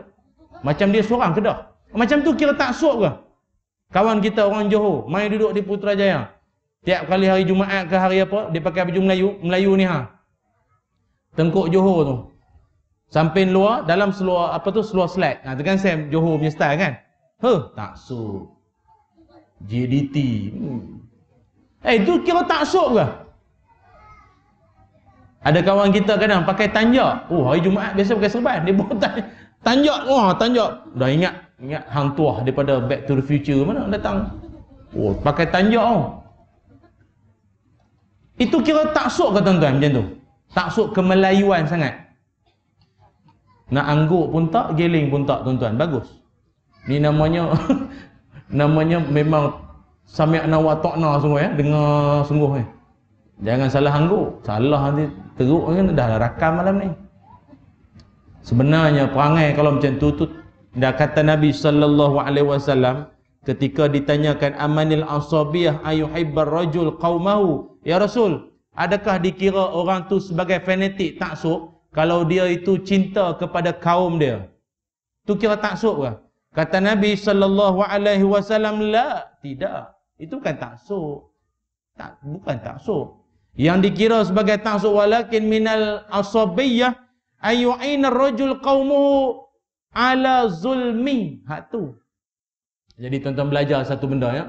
Macam dia seorang Kedah. Macam tu kira taksub ke? Kawan kita orang Johor, mai duduk di Putrajaya. Tiap kali hari Jumaat ke hari apa, dia pakai baju Melayu, Melayu ni ha. Tengkuk Johor tu. Samping luar, dalam seluar, apa tu, seluar slack. Ha, tu kan Sam, Johor punya style kan? Huh, tak so. JDT. Hmm. Eh, tu kira tak sok ke? Ada kawan kita kadang pakai tanjak. Oh, hari Jumaat biasa pakai serban. Dia bawa tanjak. Tanjak, wah, tanjak. Dah ingat, ingat hang tuah daripada Back to the Future mana datang. Oh, pakai tanjak oh. Itu kira taksuk ke tuan-tuan macam tu? Taksuk kemelayuan sangat. Nak angguk pun tak, geling pun tak tuan-tuan. Bagus. Ni namanya namanya memang sami'na wa ta'na semua ya, dengar sungguh ni. Jangan salah angguk. Salah nanti teruk kan dah rakam malam ni. Sebenarnya perangai kalau macam tu tu dah kata Nabi sallallahu alaihi wasallam ketika ditanyakan amanil asabiyah ayuhibbar rajul qaumahu ya rasul adakah dikira orang tu sebagai fanatik taksub kalau dia itu cinta kepada kaum dia tu kira taksub ke kata nabi sallallahu alaihi wasallam la tidak. Itu bukan taksub. Tak bukan taksub. Yang dikira sebagai taksub walakin minal asabiyah ayu'ina rajul qaumu ala zulmi. Ha tu. Jadi tuan-tuan belajar satu benda ya.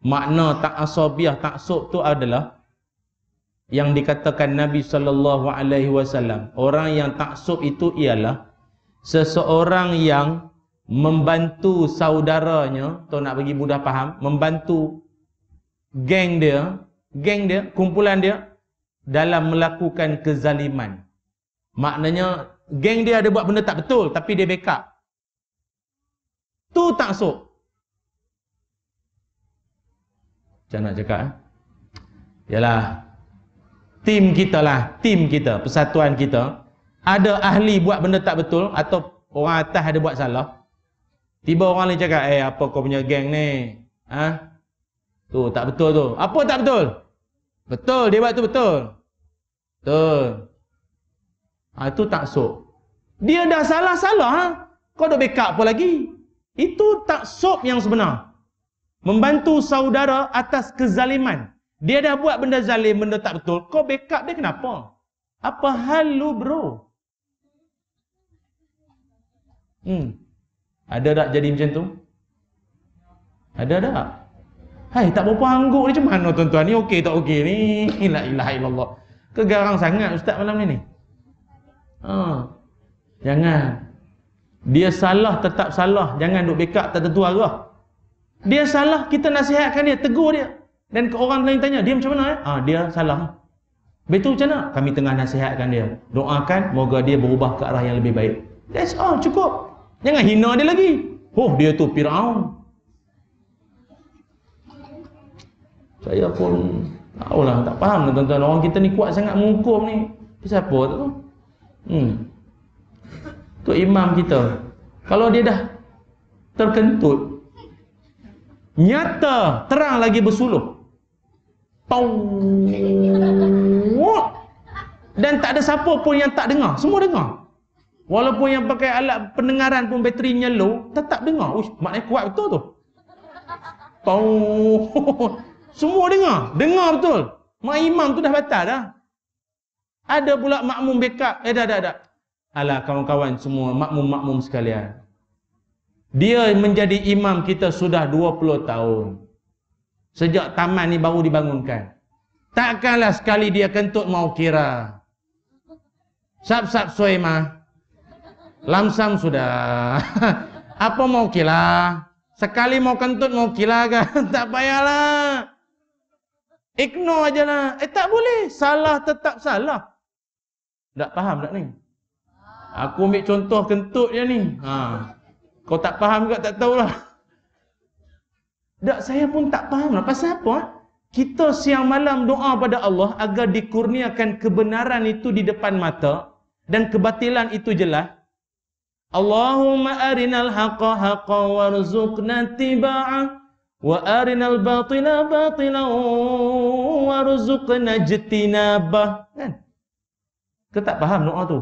Makna tak asabiah taksub tu adalah yang dikatakan Nabi sallallahu alaihi wasallam. Orang yang taksub itu ialah seseorang yang membantu saudaranya, tu nak bagi mudah faham, membantu geng dia, geng dia, kumpulan dia dalam melakukan kezaliman. Maknanya geng dia ada buat benda tak betul tapi dia backup. Tu taksub. Macam nak cakap eh? Yalah Tim kita lah Tim kita Persatuan kita Ada ahli buat benda tak betul Atau orang atas ada buat salah Tiba orang lain cakap Eh apa kau punya geng ni ha? Tu tak betul tu Apa tak betul Betul dia buat tu betul Betul ha, Itu tak sok Dia dah salah-salah ha? Kau dah backup apa lagi Itu tak sok yang sebenar Membantu saudara atas kezaliman. Dia dah buat benda zalim, benda tak betul. Kau backup dia kenapa? Apa hal lu bro? Hmm. Ada tak jadi macam tu? Ada tak? Hai, tak berapa angguk ni macam mana tuan-tuan ni? Okey tak okey ni? La ilaha illallah. Kegarang sangat ustaz malam ni ni. Ha. Jangan. Dia salah tetap salah. Jangan duk backup tak tentu arah. Dia salah, kita nasihatkan dia, tegur dia. Dan ke orang lain tanya, dia macam mana? Eh? Ah, dia salah. Betul macam mana? Kami tengah nasihatkan dia. Doakan, moga dia berubah ke arah yang lebih baik. That's all, cukup. Jangan hina dia lagi. Oh, dia tu Fir'aun. Saya pun tahulah, tak faham tuan-tuan. Orang kita ni kuat sangat menghukum ni. Siapa tu? Hmm. Tu imam kita. Kalau dia dah terkentut, nyata, terang lagi bersuluh. Pau. Dan tak ada siapa pun yang tak dengar. Semua dengar. Walaupun yang pakai alat pendengaran pun baterinya low, tetap dengar. Uish, maknanya kuat betul tu. Pau. Semua dengar. Dengar betul. Mak imam tu dah batal dah. Ada pula makmum backup. Eh dah dah dah. Alah kawan-kawan semua, makmum-makmum sekalian. Dia menjadi imam kita sudah 20 tahun. Sejak taman ni baru dibangunkan. Takkanlah sekali dia kentut mau kira. Sap-sap suai mah. Lamsam sudah. Apa mau kila? Sekali mau kentut mau kila kan? tak payahlah. Ignore aja lah. Eh tak boleh. Salah tetap salah. Tak faham tak ni? Aku ambil contoh kentut je ni. Ha. Kau tak faham ke tak tahulah. Tak, saya pun tak faham lah. Pasal apa? Kita siang malam doa pada Allah agar dikurniakan kebenaran itu di depan mata dan kebatilan itu jelas. Allahumma arinal haqqa haqqa warzuqna tiba'a wa arinal batila batila warzuqna jitinabah. Kan? Kita tak faham doa tu?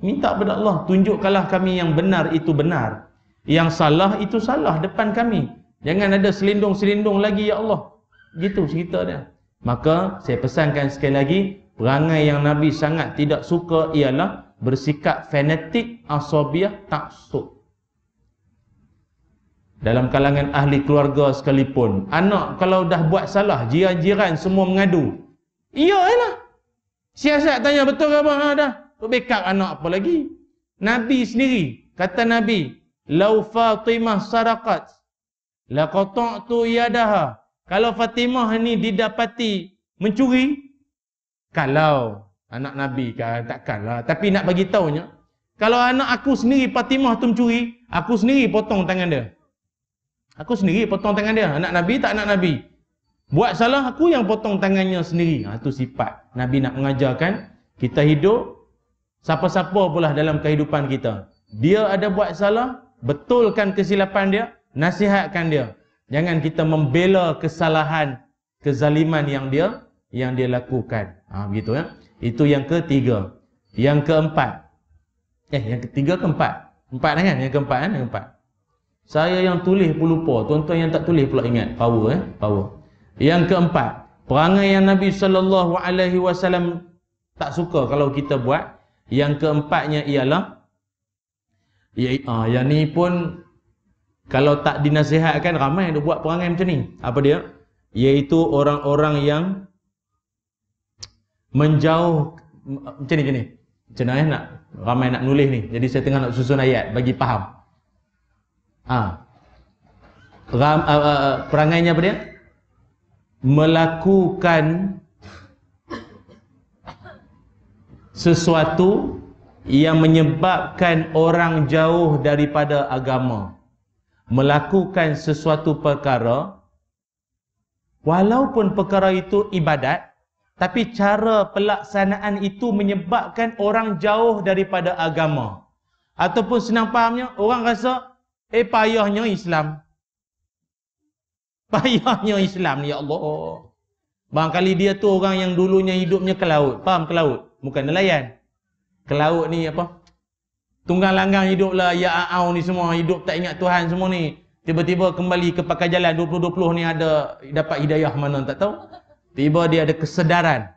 Minta kepada Allah, tunjukkanlah kami yang benar itu benar. Yang salah itu salah depan kami. Jangan ada selindung-selindung lagi ya Allah. Gitu cerita dia. Maka saya pesankan sekali lagi, perangai yang Nabi sangat tidak suka ialah bersikap fanatik, asabiah, taksub. Dalam kalangan ahli keluarga sekalipun, anak kalau dah buat salah, jiran-jiran semua mengadu. Iyalah. Siasat tanya betul ke apa? Ha, dah. Tu backup anak apa lagi? Nabi sendiri, kata Nabi, "Lau Fatimah saraqat, la qata'tu yadaha." Kalau Fatimah ni didapati mencuri, kalau anak Nabi kan takkanlah, tapi nak bagi tahunya, kalau anak aku sendiri Fatimah tu mencuri, aku sendiri potong tangan dia. Aku sendiri potong tangan dia. Anak Nabi tak anak Nabi. Buat salah aku yang potong tangannya sendiri. Ha, itu sifat. Nabi nak mengajarkan kita hidup Siapa-siapa pula dalam kehidupan kita. Dia ada buat salah, betulkan kesilapan dia, nasihatkan dia. Jangan kita membela kesalahan, kezaliman yang dia yang dia lakukan. Ha, begitu ya. Itu yang ketiga. Yang keempat. Eh, yang ketiga keempat. Empat kan? Yang keempat kan? Yang keempat. Saya yang tulis pun lupa. Tuan-tuan yang tak tulis pula ingat. Power eh? Power. Yang keempat. Perangai yang Nabi SAW tak suka kalau kita buat. Yang keempatnya ialah ya, uh, yang ni pun kalau tak dinasihatkan ramai yang buat perangai macam ni. Apa dia? Iaitu orang-orang yang menjauh macam ni macam ni. Macam mana eh, nak ramai nak nulis ni. Jadi saya tengah nak susun ayat bagi faham. Ah. Ram, uh, uh, perangainya apa dia? Melakukan sesuatu yang menyebabkan orang jauh daripada agama melakukan sesuatu perkara walaupun perkara itu ibadat tapi cara pelaksanaan itu menyebabkan orang jauh daripada agama ataupun senang fahamnya orang rasa eh payahnya Islam payahnya Islam ya Allah barangkali dia tu orang yang dulunya hidupnya ke laut faham ke laut bukan nelayan. Ke laut ni apa? Tunggang langgang hiduplah ya aau ni semua hidup tak ingat Tuhan semua ni. Tiba-tiba kembali ke pakai jalan 2020 ni ada dapat hidayah mana tak tahu. Tiba dia ada kesedaran.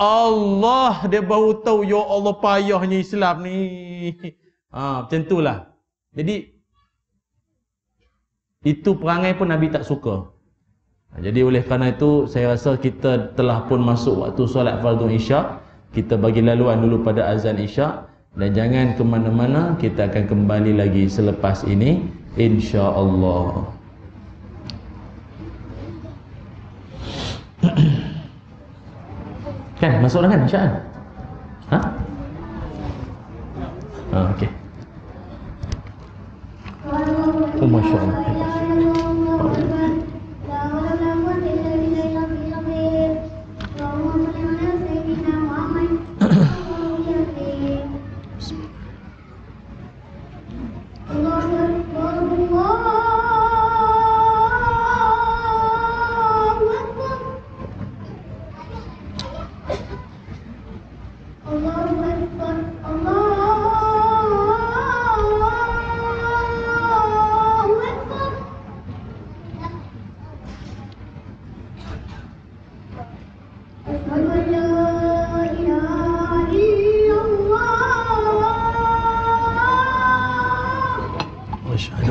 Allah dia baru tahu ya Allah payahnya Islam ni. Ha, macam itulah. Jadi itu perangai pun Nabi tak suka. Jadi oleh kerana itu saya rasa kita telah pun masuk waktu solat fardu isyak. Kita bagi laluan dulu pada azan isyak dan jangan ke mana-mana kita akan kembali lagi selepas ini insya-Allah. kan masuk dah kan insya Allah ha? Ah, ha? ok oh masya Allah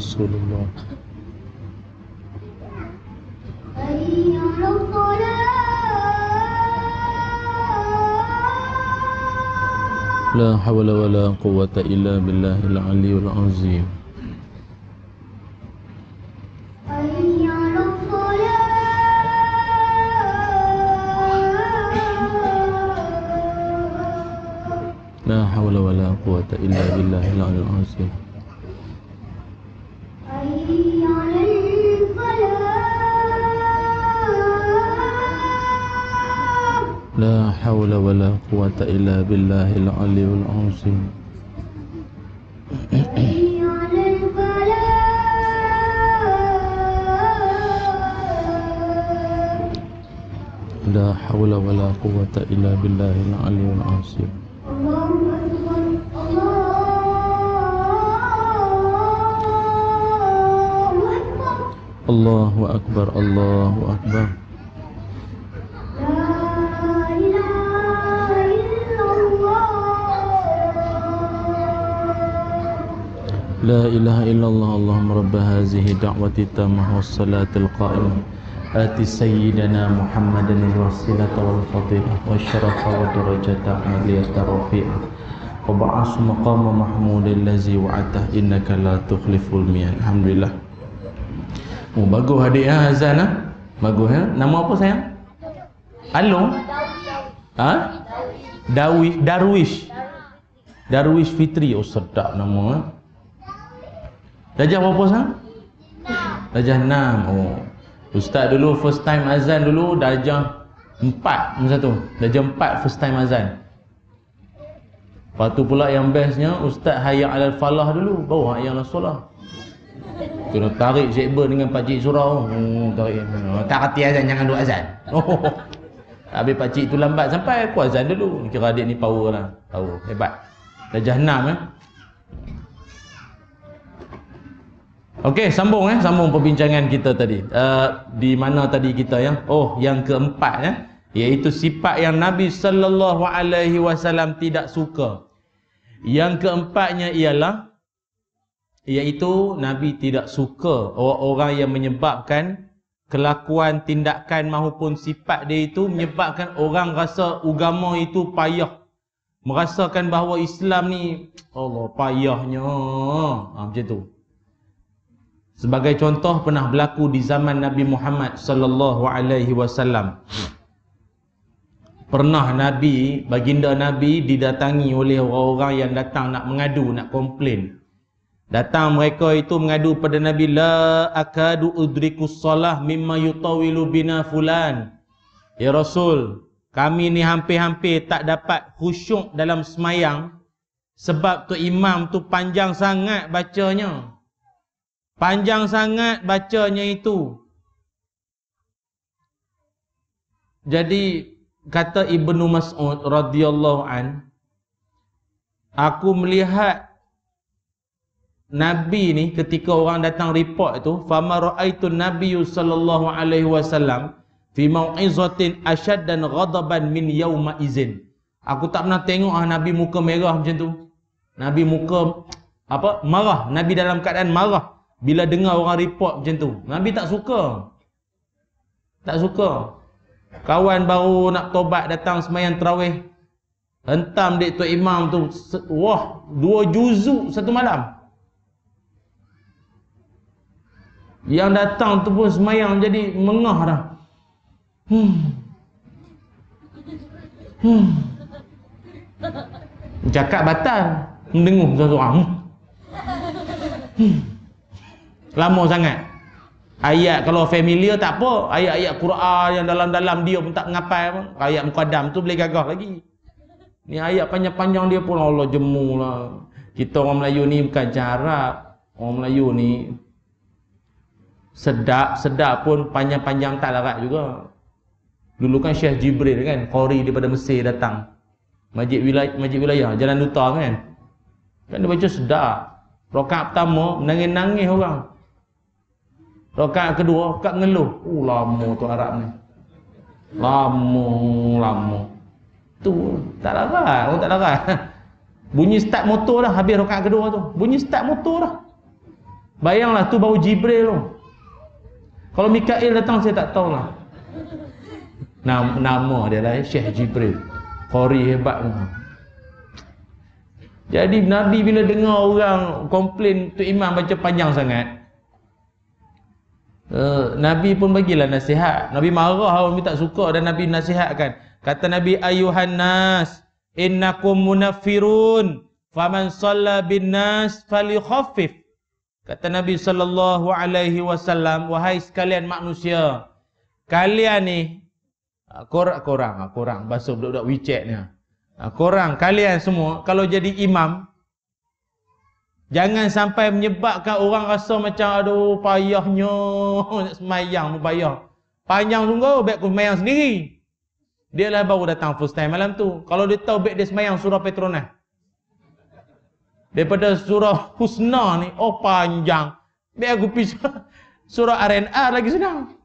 Muhammad Rasulullah. La hawla wa la quwwata illa billahil aliyyil La hawla wa la quwwata illa billahil aliyyil azim. La hawla wa la quwwata illa billahil aliyyil azim. Allahu لا إله إلا الله اللهم رب هذه الدعوة التامة والصلاة القائمة آت سيدنا محمدا الوسيلة والفضيلة والشرف والدرجة العالية الرفيعة وبعث مقام محمود الذي وعدته إنك لا تخلف الميعاد الحمد لله Oh, bagus adik ha Azan ha? Bagus ya. Nama apa sayang? Alung? Ha? Darwish, Darwish. Darwish Fitri. Oh, sedap? Darjah berapa sang? Darjah 6. Oh. Ustaz dulu first time azan dulu darjah 4 masa tu. Darjah 4 first time azan. Lepas tu pula yang bestnya Ustaz hayya alal falah dulu baru hayya alal solah. Kena tarik sekber dengan pakcik surau. Hmm, tarik. Oh, tak hati azan jangan duk azan. Oh. Habis pakcik tu lambat sampai aku azan dulu. Kira adik ni power lah. Power. Hebat. Darjah 6 eh. Okey, sambung eh, sambung perbincangan kita tadi. Uh, di mana tadi kita ya? Oh, yang keempat ya, iaitu sifat yang Nabi sallallahu alaihi wasallam tidak suka. Yang keempatnya ialah iaitu Nabi tidak suka orang-orang yang menyebabkan kelakuan, tindakan maupun sifat dia itu menyebabkan orang rasa agama itu payah. Merasakan bahawa Islam ni Allah payahnya. Ha, macam tu. Sebagai contoh pernah berlaku di zaman Nabi Muhammad sallallahu alaihi wasallam. Pernah Nabi, baginda Nabi didatangi oleh orang-orang yang datang nak mengadu, nak komplain. Datang mereka itu mengadu pada Nabi la akadu udrikus salah mimma yutawilu bina fulan. Ya Rasul, kami ni hampir-hampir tak dapat khusyuk dalam semayang sebab tu imam tu panjang sangat bacanya. Panjang sangat bacanya itu. Jadi kata Ibnu Mas'ud radhiyallahu an aku melihat Nabi ni ketika orang datang report tu fama raaitu nabiyyu sallallahu alaihi wasallam fi mau'izatin ashad dan ghadaban min yauma izin. Aku tak pernah tengok ah Nabi muka merah macam tu. Nabi muka apa? Marah. Nabi dalam keadaan marah bila dengar orang report macam tu. Nabi tak suka. Tak suka. Kawan baru nak tobat datang semayang tarawih. Hentam dik tu imam tu. Wah, dua juzuk satu malam. Yang datang tu pun semayang jadi mengah dah. Hmm. Hmm. Cakap batal. Mendengung seorang. Hmm. Lama sangat. Ayat kalau familiar tak apa. Ayat-ayat Quran yang dalam-dalam dia pun tak mengapai pun. Ayat Muqaddam tu boleh gagah lagi. Ni ayat panjang-panjang dia pun Allah jemu lah. Kita orang Melayu ni bukan cara Orang Melayu ni sedap sedap pun panjang-panjang tak larat juga dulu kan Syekh Jibril kan Qori daripada Mesir datang majid wilayah majid wilayah jalan duta kan kan dia baca sedap rakaat pertama menangis-nangis orang rakaat kedua kat ngeluh oh lama tu Arab ni lama lama tu tak larat orang tak larat bunyi start motor dah habis rakaat kedua tu bunyi start motor dah bayanglah tu baru Jibril tu kalau Mikail datang saya tak tahu lah. Nama, nama dia lah Syekh Jibril. Qori hebat tu. Jadi Nabi bila dengar orang komplain tu imam baca panjang sangat. Uh, Nabi pun bagilah nasihat. Nabi marah orang tak suka dan Nabi nasihatkan. Kata Nabi ayuhan nas innakum munaffirun faman shalla bin nas falyukhaffif Kata Nabi sallallahu alaihi wasallam, wahai sekalian manusia, kalian ni ah, korang korang ah, bahasa budak-budak WeChat ni. Ah, korang kalian semua kalau jadi imam jangan sampai menyebabkan orang rasa macam aduh payahnya nak semayang payah. Panjang sungguh baik aku semayang sendiri. Dia lah baru datang first time malam tu. Kalau dia tahu baik dia semayang surah Petronas. Daripada surah Husna ni, oh panjang. Biar aku pergi surah RNA lagi senang.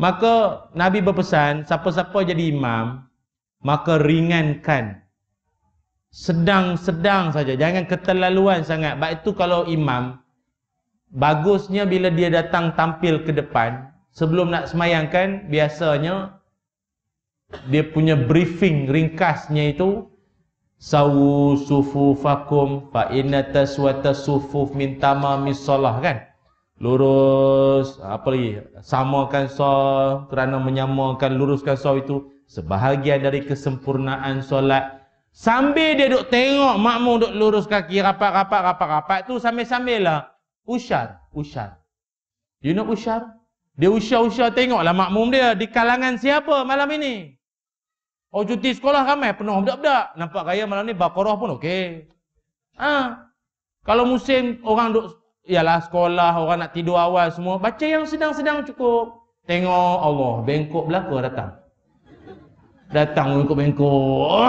Maka Nabi berpesan, siapa-siapa jadi imam, maka ringankan. Sedang-sedang saja, jangan keterlaluan sangat. Baik itu kalau imam, bagusnya bila dia datang tampil ke depan, sebelum nak semayangkan, biasanya dia punya briefing ringkasnya itu sawu sufufakum fa inna taswata sufuf min tamamis salah kan? Lurus apa lagi? Samakan sa kerana menyamakan luruskan sa itu sebahagian dari kesempurnaan solat sambil dia duk tengok makmum duk lurus kaki rapat-rapat rapat-rapat tu sambil-sambil lah usyar usyar you know usyar dia usyar-usyar tengoklah makmum dia di kalangan siapa malam ini Oh cuti sekolah ramai penuh budak-budak. Nampak gaya malam ni Baqarah pun okey. Ha. Kalau musim orang duk ialah sekolah, orang nak tidur awal semua, baca yang sedang-sedang cukup. Tengok Allah, bengkok belaka datang. Datang bengkok-bengkok.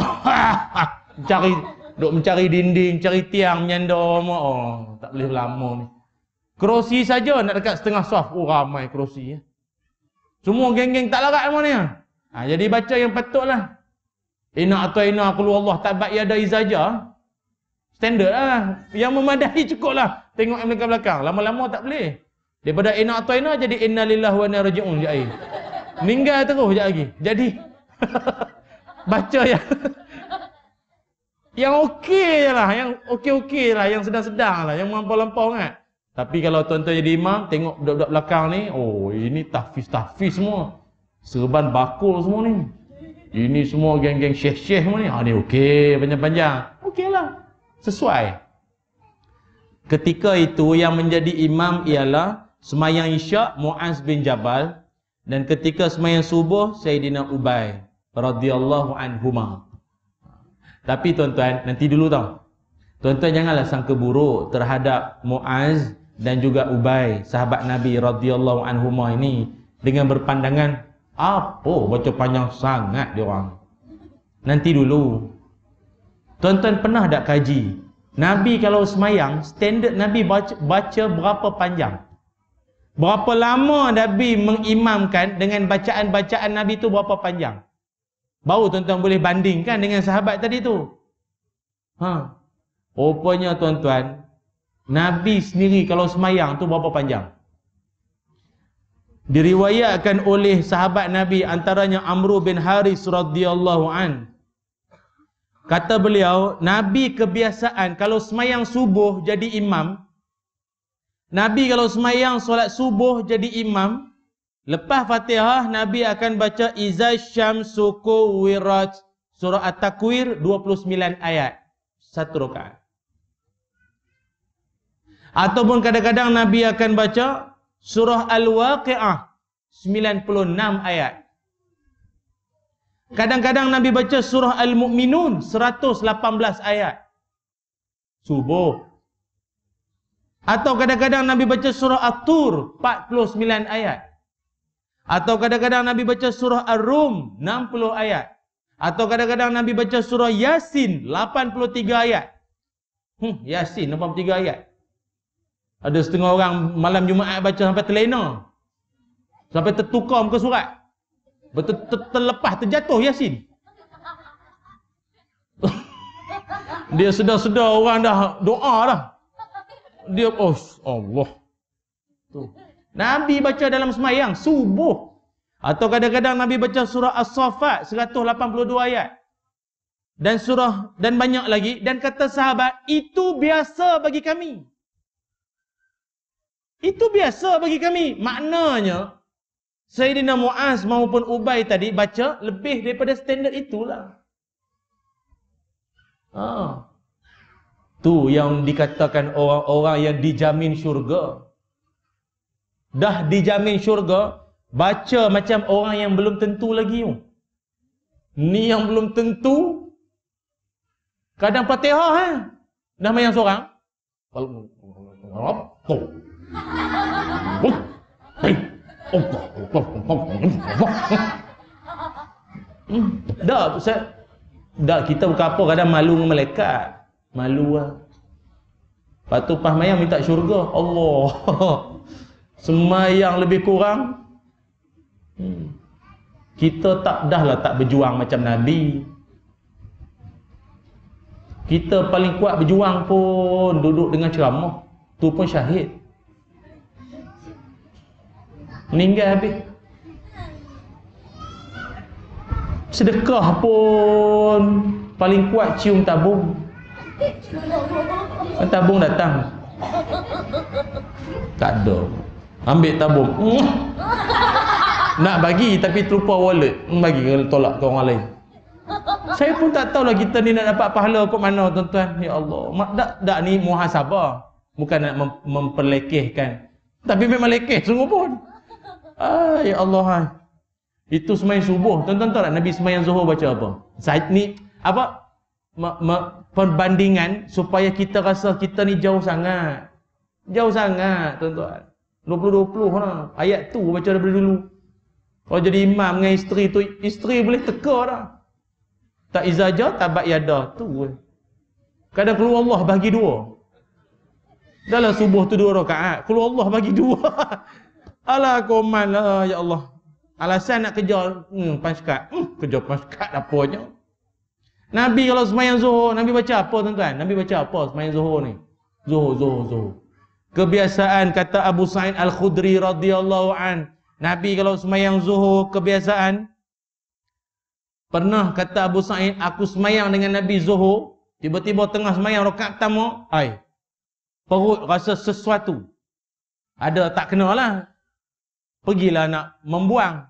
cari duk mencari dinding, cari tiang menyanda oh, tak boleh lama ni. Kerusi saja nak dekat setengah saf. Oh ramai kerusi ya. Semua geng-geng tak larat mana ni. Ha, jadi baca yang patutlah. Inna atau inna keluar Allah tabat yada izaja. Standard lah. Yang memadai cukup lah. Tengok yang belakang-belakang. Lama-lama tak boleh. Daripada inna atau inna jadi inna lillah wa inna raji'un. Meninggal terus sekejap lagi. Jadi. baca yang. yang okey je lah. Yang okey-okey lah. Yang sedang-sedang lah. Yang melampau-lampau kan. Tapi kalau tuan-tuan jadi imam. Tengok budak-budak belakang ni. Oh ini tahfiz-tahfiz semua. Serban bakul semua ni. Ini semua geng-geng syekh-syekh semua ni. Ha ni okey panjang-panjang. Okeylah. Sesuai. Ketika itu yang menjadi imam ialah semayang isyak Muaz bin Jabal dan ketika semayang subuh Sayyidina Ubay radhiyallahu anhuma. Tapi tuan-tuan, nanti dulu tau. Tuan-tuan janganlah sangka buruk terhadap Muaz dan juga Ubay, sahabat Nabi radhiyallahu anhuma ini dengan berpandangan apa baca panjang sangat dia orang. Nanti dulu. Tuan-tuan pernah tak kaji Nabi kalau semayang, standard Nabi baca, baca berapa panjang? Berapa lama Nabi mengimamkan dengan bacaan-bacaan Nabi tu berapa panjang? Baru tuan-tuan boleh bandingkan dengan sahabat tadi tu. Ha. Rupanya tuan-tuan, Nabi sendiri kalau semayang tu berapa panjang? Diriwayatkan oleh sahabat Nabi antaranya Amru bin Haris radhiyallahu an. Kata beliau, Nabi kebiasaan kalau semayang subuh jadi imam. Nabi kalau semayang solat subuh jadi imam. Lepas fatihah, Nabi akan baca Iza Syamsu Kuwirat. Surah At-Takwir 29 ayat. Satu rakaat. Ataupun kadang-kadang Nabi akan baca surah Al-Waqi'ah 96 ayat. Kadang-kadang Nabi baca surah Al-Mu'minun 118 ayat. Subuh. Atau kadang-kadang Nabi baca surah At-Tur 49 ayat. Atau kadang-kadang Nabi baca surah Ar-Rum 60 ayat. Atau kadang-kadang Nabi baca surah Yasin 83 ayat. Hmm, Yasin 83 ayat. Ada setengah orang malam Jumaat baca sampai terlena. Sampai tertukar muka surat. Betul ter terlepas terjatuh Yasin. Dia sedar-sedar orang dah doa dah. Dia oh Allah. Tu. Nabi baca dalam semayang subuh atau kadang-kadang Nabi baca surah As-Saffat 182 ayat. Dan surah dan banyak lagi dan kata sahabat itu biasa bagi kami. Itu biasa bagi kami. Maknanya Sayyidina Muaz maupun Ubay tadi baca lebih daripada standard itulah. Ha. Tu yang dikatakan orang-orang yang dijamin syurga. Dah dijamin syurga, baca macam orang yang belum tentu lagi. Ni yang belum tentu. Kadang Fatihah eh. Dah main seorang. Apa? Hmm, dah, saya dah kita bukan apa kadang malu dengan malaikat. Malu lah. Lepas tu pas mayang minta syurga. Allah. Semayang lebih kurang. Hmm. Kita tak dah lah tak berjuang macam Nabi. Kita paling kuat berjuang pun duduk dengan ceramah. Tu pun syahid. Meninggal habis. Sedekah pun paling kuat cium tabung. Tabung datang. Tak ada. Ambil tabung. Nak bagi tapi terlupa wallet. Bagi tolak ke orang lain. Saya pun tak tahu lah kita ni nak dapat pahala kok mana tuan-tuan. Ya Allah. Tak, tak ni muhasabah. Bukan nak mem memperlekehkan. Tapi memang lekeh sungguh pun. Ah, ya Allah. Ha. Itu semayang subuh. Tuan-tuan tahu tak Nabi semayang zuhur baca apa? Saat ni, apa? Ma, ma, perbandingan supaya kita rasa kita ni jauh sangat. Jauh sangat, tuan-tuan. 20-20 ha. Ayat tu baca daripada dulu. Kalau jadi imam dengan isteri tu, isteri boleh teka dah. Tak izaja, tabat yada. Tu. Kadang keluar Allah bagi dua. Dalam subuh tu dua rakaat. Keluar Allah bagi dua. Alah koman lah ya Allah. Alasan nak kejar hmm, paskat. Hmm, kejar paskat apanya. Nabi kalau semayang zuhur, Nabi baca apa tuan-tuan? Nabi baca apa semayang zuhur ni? Zuhur, zuhur, zuhur. Kebiasaan kata Abu Sa'id Al-Khudri radhiyallahu an. Nabi kalau semayang zuhur, kebiasaan. Pernah kata Abu Sa'id, aku semayang dengan Nabi zuhur. Tiba-tiba tengah semayang rokat pertama. Ay, perut rasa sesuatu. Ada tak kenal lah pergilah nak membuang.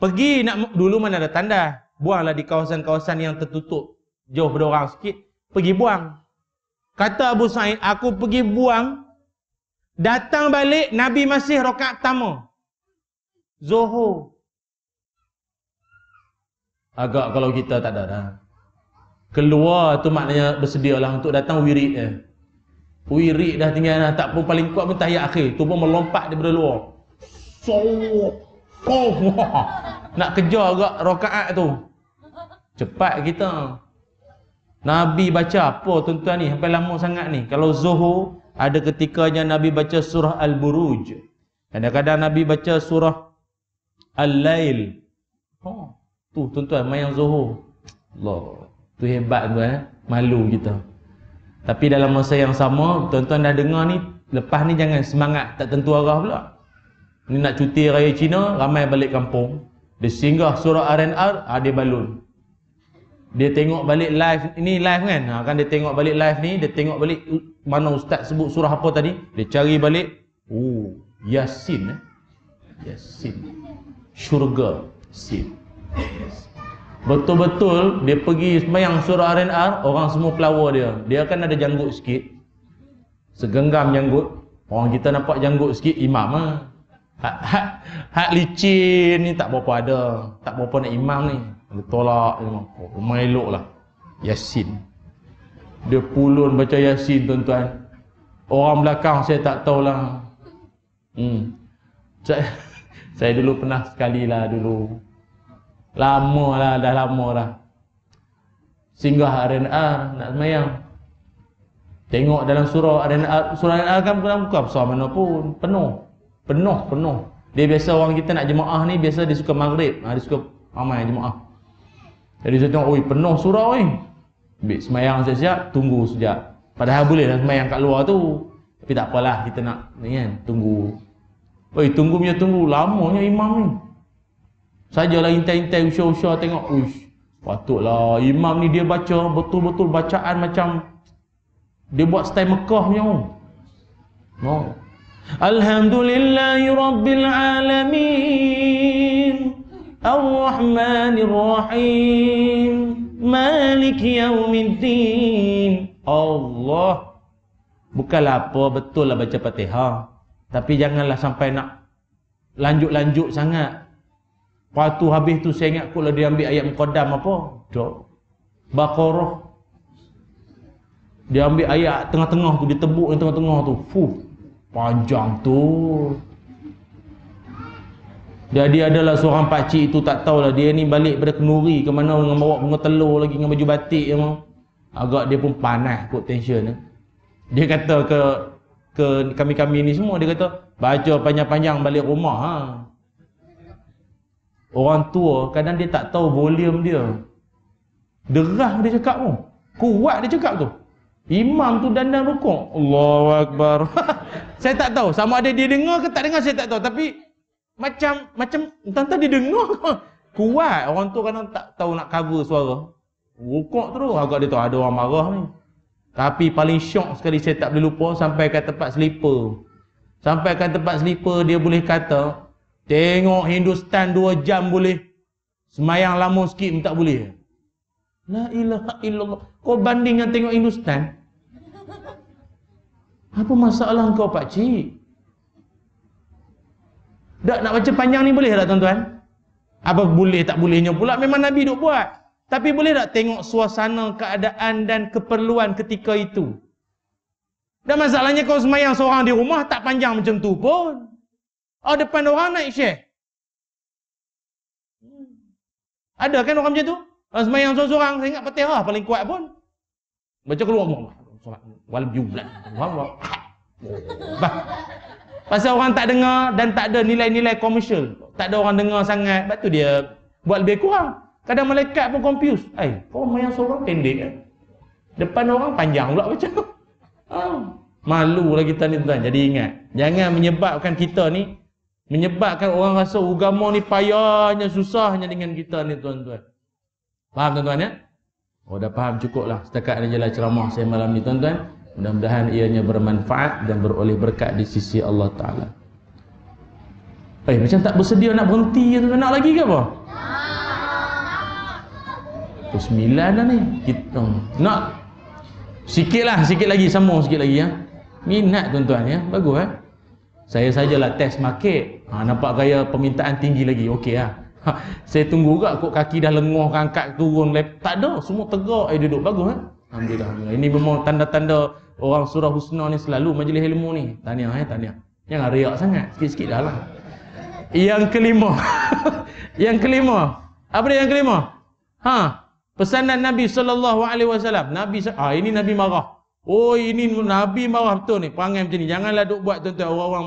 Pergi nak dulu mana ada tanda, buanglah di kawasan-kawasan yang tertutup jauh dari orang sikit, pergi buang. Kata Abu Sa'id, aku pergi buang, datang balik Nabi masih rakaat pertama. Zuhur. Agak kalau kita tak ada dah. Keluar tu maknanya bersedialah untuk datang wirid dia. Wirid dah tinggal dah, tak pun paling kuat pun tahiyat akhir. Tu pun melompat daripada luar. Oh, nak kejar agak rakaat tu. Cepat kita. Nabi baca apa tuan-tuan ni sampai lama sangat ni. Kalau Zuhur ada ketikanya Nabi baca surah Al-Buruj. Kadang-kadang Nabi baca surah Al-Lail. Oh, tu tuan-tuan main Zuhur. Allah. Tu hebat tuan eh. Malu kita. Tapi dalam masa yang sama, tuan-tuan dah dengar ni, lepas ni jangan semangat tak tentu arah pula. Ni nak cuti raya Cina, ramai balik kampung. Dia singgah surah RNR, ada balun dia tengok balik live ini live kan? Ha, kan dia tengok balik live ni dia tengok balik mana ustaz sebut surah apa tadi? Dia cari balik oh yasin eh? Yasin. Syurga sin betul-betul dia pergi sembahyang surah RNR orang semua pelawar dia. Dia akan ada janggut sikit. Segenggam janggut. Orang kita nampak janggut sikit imam ah hak, hak, hak licin ni tak berapa ada. Tak berapa nak imam ni dia tolak dia oh, rumah elok lah. Yasin. Dia pulun baca Yasin tuan-tuan. Orang belakang saya tak tahulah. Hmm. saya, saya dulu pernah sekali lah dulu. Lama lah dah lama lah singgah RNR nak semayang. Tengok dalam surah RNR surah RNR kan bukan buka besar mana pun. Penuh. Penuh penuh. Dia biasa orang kita nak jemaah ni biasa dia suka maghrib. Ha, dia suka ramai jemaah jadi saya tengok, oi penuh surau ni. Ambil semayang siap-siap, tunggu sekejap. Padahal boleh lah semayang kat luar tu. Tapi tak apalah, kita nak ni kan, tunggu. Oi, tunggu punya tunggu, lamanya imam ni. Sajalah intai-intai usah-usah tengok, uish. Patutlah imam ni dia baca betul-betul bacaan macam dia buat style Mekah punya. No. Alhamdulillahi Rabbil Alamin. الرحمن الرحيم مالك يوم الدين Allah bukanlah apa betul lah baca Fatihah tapi janganlah sampai nak lanjut-lanjut sangat lepas tu habis tu saya ingat kalau dia ambil ayat muqaddam apa dok Baqarah dia ambil ayat tengah-tengah tu dia tebuk yang tengah-tengah tu fuh panjang tu jadi adalah seorang pakcik itu tak tahulah dia ni balik pada kenuri ke mana dengan bawa bunga telur lagi dengan baju batik yang agak dia pun panas kot tension ni. Dia kata ke ke kami-kami ni semua dia kata baca panjang-panjang balik rumah ha. Orang tua kadang dia tak tahu volume dia. Derah dia cakap tu. Kuat dia cakap tu. Imam tu dandan rukuk. Allahu akbar. saya tak tahu sama ada dia dengar ke tak dengar saya tak tahu tapi macam macam entah-entah dia dengar kuat. Orang tu kadang tak tahu nak cover suara. Rukuk terus agak dia tahu ada orang marah ni. Tapi paling syok sekali saya tak boleh lupa sampai ke tempat sleeper sampai ke tempat sleeper dia boleh kata tengok Hindustan 2 jam boleh. Semayang lama sikit tak boleh. La ilaha illallah. Kau banding dengan tengok Hindustan? Apa masalah kau pak cik tak nak baca panjang ni boleh tak tuan-tuan? Apa boleh tak bolehnya pula memang Nabi duk buat. Tapi boleh tak tengok suasana, keadaan dan keperluan ketika itu? Dan masalahnya kau semayang seorang di rumah tak panjang macam tu pun. Oh depan orang naik share. Ada kan orang macam tu? Orang semayang seorang-seorang, saya ingat petihah paling kuat pun. Baca keluar. Walau. Bah. Pasal orang tak dengar dan tak ada nilai-nilai komersial. Tak ada orang dengar sangat. Sebab tu dia buat lebih kurang. Kadang malaikat pun confused. Eh, kau main seorang pendek kan? Depan orang panjang pula macam. Ah, malu lah kita ni tuan. Jadi ingat. Jangan menyebabkan kita ni. Menyebabkan orang rasa agama ni payahnya, susahnya dengan kita ni tuan-tuan. Faham tuan-tuan ya? Oh dah faham cukup lah. Setakat ni je lah ceramah saya malam ni tuan-tuan. Mudah-mudahan ianya bermanfaat dan beroleh berkat di sisi Allah Ta'ala. Eh, macam tak bersedia nak berhenti atau nak lagi ke apa? Pukul sembilan dah ni. Kita nak. Sikit lah, sikit lagi. Sambung sikit lagi ya. Minat tuan-tuan ya. Bagus eh. Saya sajalah test market. Ha, nampak gaya permintaan tinggi lagi. Okey lah. Ha, saya tunggu juga kok kaki dah lenguh, angkat turun. Lep. Tak ada. Semua tegak. Eh, duduk. Bagus eh. Alhamdulillah. Ini memang tanda-tanda orang surah husna ni selalu majlis ilmu ni. Tahniah eh, tahniah. Jangan riak sangat. Sikit-sikit dah lah. Yang kelima. yang kelima. Apa dia yang kelima? Ha. Pesanan Nabi wasallam. Nabi ah ini Nabi marah. Oh ini Nabi marah betul ni. Perangai macam ni. Janganlah duk buat tuan-tuan orang-orang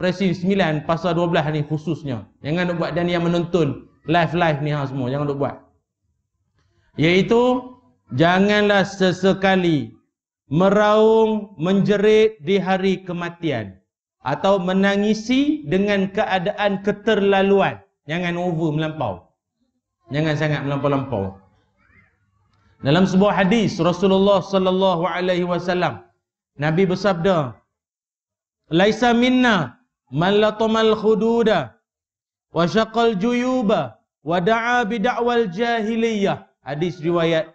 Presiden 9 pasal 12 ni khususnya. Jangan duk buat dan yang menonton live-live ni ha semua. Jangan duk buat. Iaitu janganlah sesekali meraung menjerit di hari kematian atau menangisi dengan keadaan keterlaluan. Jangan over melampau. Jangan sangat melampau-lampau. Dalam sebuah hadis Rasulullah sallallahu alaihi wasallam Nabi bersabda Laisa minna man latamal khududa wa syaqal juyuba wa da'a bi da'wal jahiliyah hadis riwayat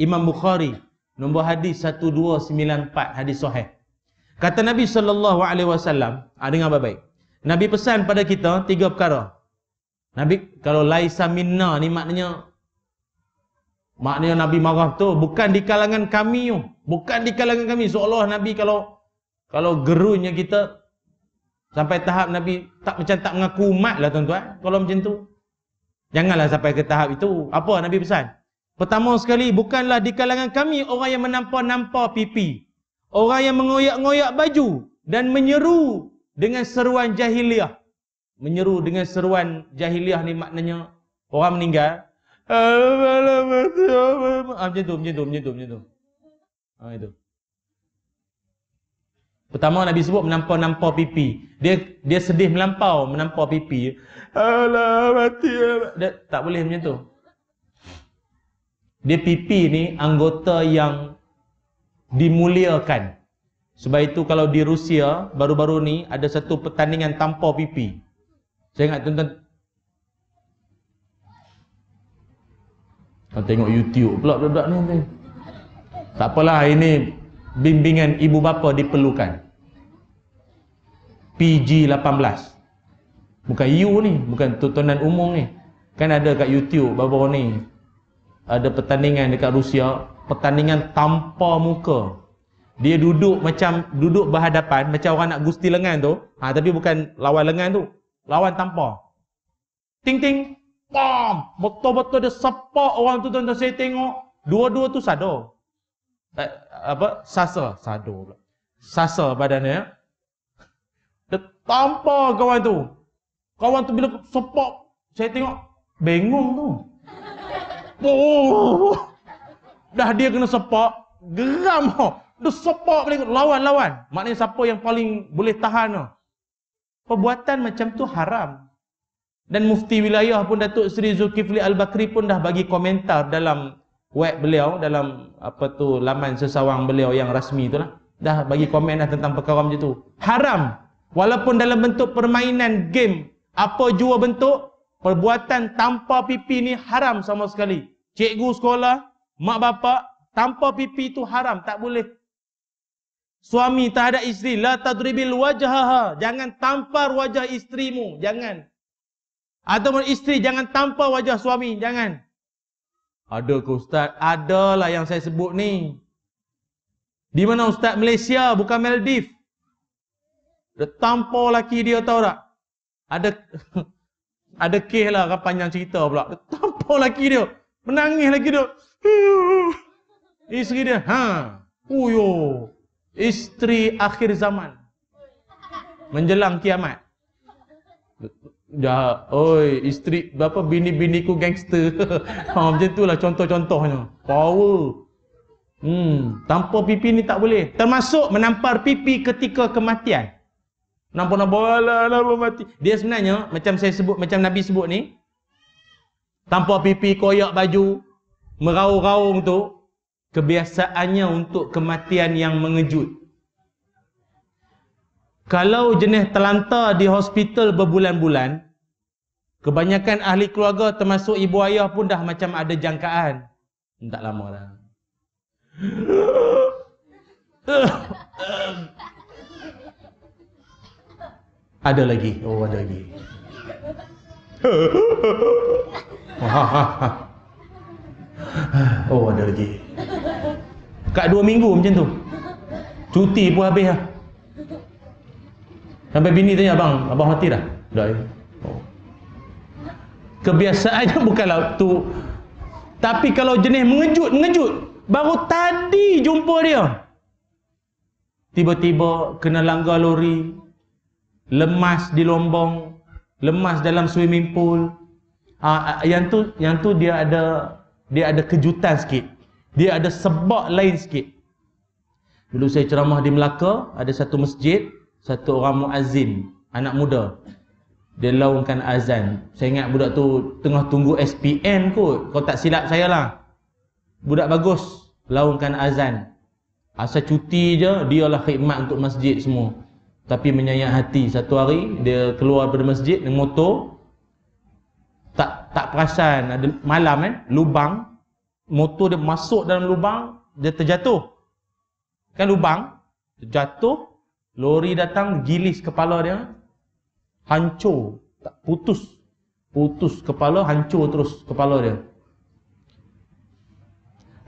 Imam Bukhari nombor hadis 1294 hadis sahih kata Nabi sallallahu alaihi wasallam ah dengar baik-baik Nabi pesan pada kita tiga perkara Nabi kalau laisa minna ni maknanya Maknanya Nabi marah tu bukan di kalangan kami tu. Bukan di kalangan kami. Seolah Nabi kalau kalau gerunya kita sampai tahap Nabi tak macam tak mengaku umat lah tuan-tuan. Kalau macam tu. Janganlah sampai ke tahap itu. Apa Nabi pesan? Pertama sekali, bukanlah di kalangan kami orang yang menampak-nampak pipi. Orang yang mengoyak-ngoyak baju. Dan menyeru dengan seruan jahiliah. Menyeru dengan seruan jahiliah ni maknanya orang meninggal. Ah, macam tu, macam tu, macam tu, macam tu. Ah, itu. Pertama Nabi sebut menampau-nampau pipi. Dia dia sedih melampau menampau pipi. Alah mati. Dia, tak boleh macam tu. Pipi ni anggota yang dimuliakan. Sebab itu kalau di Rusia baru-baru ni ada satu pertandingan tampau pipi. Saya ingat tuan-tuan Kau tengok YouTube pula budak ni. Tak apalah ini bimbingan ibu bapa diperlukan. PG 18. Bukan you ni, bukan tontonan umum ni. Kan ada kat YouTube baru ni. Ada pertandingan dekat Rusia, pertandingan tanpa muka. Dia duduk macam duduk berhadapan macam orang nak gusti lengan tu. Ha tapi bukan lawan lengan tu. Lawan tanpa. Ting ting Bam! Betul-betul dia sepak orang tu tuan-tuan saya tengok. Dua-dua tu sadar. Eh, apa? Sasa. Sadar pula. Sasa badannya. Dia tampar kawan tu. Kawan tu bila sepak. Saya tengok. Bengong tu. Oh. Dah dia kena sepak. Geram. Dia sepak balik. Lawan-lawan. Maknanya siapa yang paling boleh tahan. Perbuatan macam tu haram. Dan mufti wilayah pun Datuk Seri Zulkifli Al-Bakri pun dah bagi komentar dalam web beliau, dalam apa tu laman sesawang beliau yang rasmi tu lah. Dah bagi komen dah tentang perkara macam tu. Haram. Walaupun dalam bentuk permainan game, apa jua bentuk, perbuatan tanpa pipi ni haram sama sekali. Cikgu sekolah, mak bapak, tanpa pipi tu haram. Tak boleh. Suami terhadap isteri, la tadribil wajhaha. Jangan tampar wajah isterimu. Jangan. Ataupun isteri jangan tampar wajah suami, jangan. Ada ke ustaz? Adalah yang saya sebut ni. Di mana ustaz Malaysia bukan Maldives. Dia tampar laki dia tahu tak? Ada ada kes lah kan panjang cerita pula. Dia tampar laki dia. Menangis lagi dia. Isteri dia, ha. Uyo. Isteri akhir zaman. Menjelang kiamat. Dah, oi, isteri berapa bini-bini ku gangster. ha, macam itulah contoh-contohnya. Power. Hmm, tanpa pipi ni tak boleh. Termasuk menampar pipi ketika kematian. Nampak-nampak lah, nampak mati. Dia sebenarnya, macam saya sebut, macam Nabi sebut ni. Tanpa pipi, koyak baju, meraung-raung tu. Kebiasaannya untuk kematian yang mengejut. Kalau jenis terlantar di hospital berbulan-bulan, kebanyakan ahli keluarga termasuk ibu ayah pun dah macam ada jangkaan. Tak lama dah. ada lagi. Oh, ada lagi. oh, ada lagi. Kat dua minggu macam tu. Cuti pun habis lah. Sampai bini tanya abang, abang mati dah? Dah. Oh. Kebiasaannya bukanlah tu Tapi kalau jenis mengejut, mengejut. Baru tadi jumpa dia. Tiba-tiba kena langgar lori. Lemas di lombong. Lemas dalam swimming pool. Ha, yang tu yang tu dia ada dia ada kejutan sikit. Dia ada sebab lain sikit. Dulu saya ceramah di Melaka, ada satu masjid, satu orang muazzin, anak muda. Dia laungkan azan. Saya ingat budak tu tengah tunggu SPN kot. Kau tak silap saya lah. Budak bagus. Laungkan azan. Asal cuti je, dialah khidmat untuk masjid semua. Tapi menyayang hati. Satu hari, dia keluar dari masjid dengan motor. Tak tak perasan. Ada malam kan, lubang. Motor dia masuk dalam lubang, dia terjatuh. Kan lubang, terjatuh. Lori datang, gilis kepala dia hancur tak putus putus kepala hancur terus kepala dia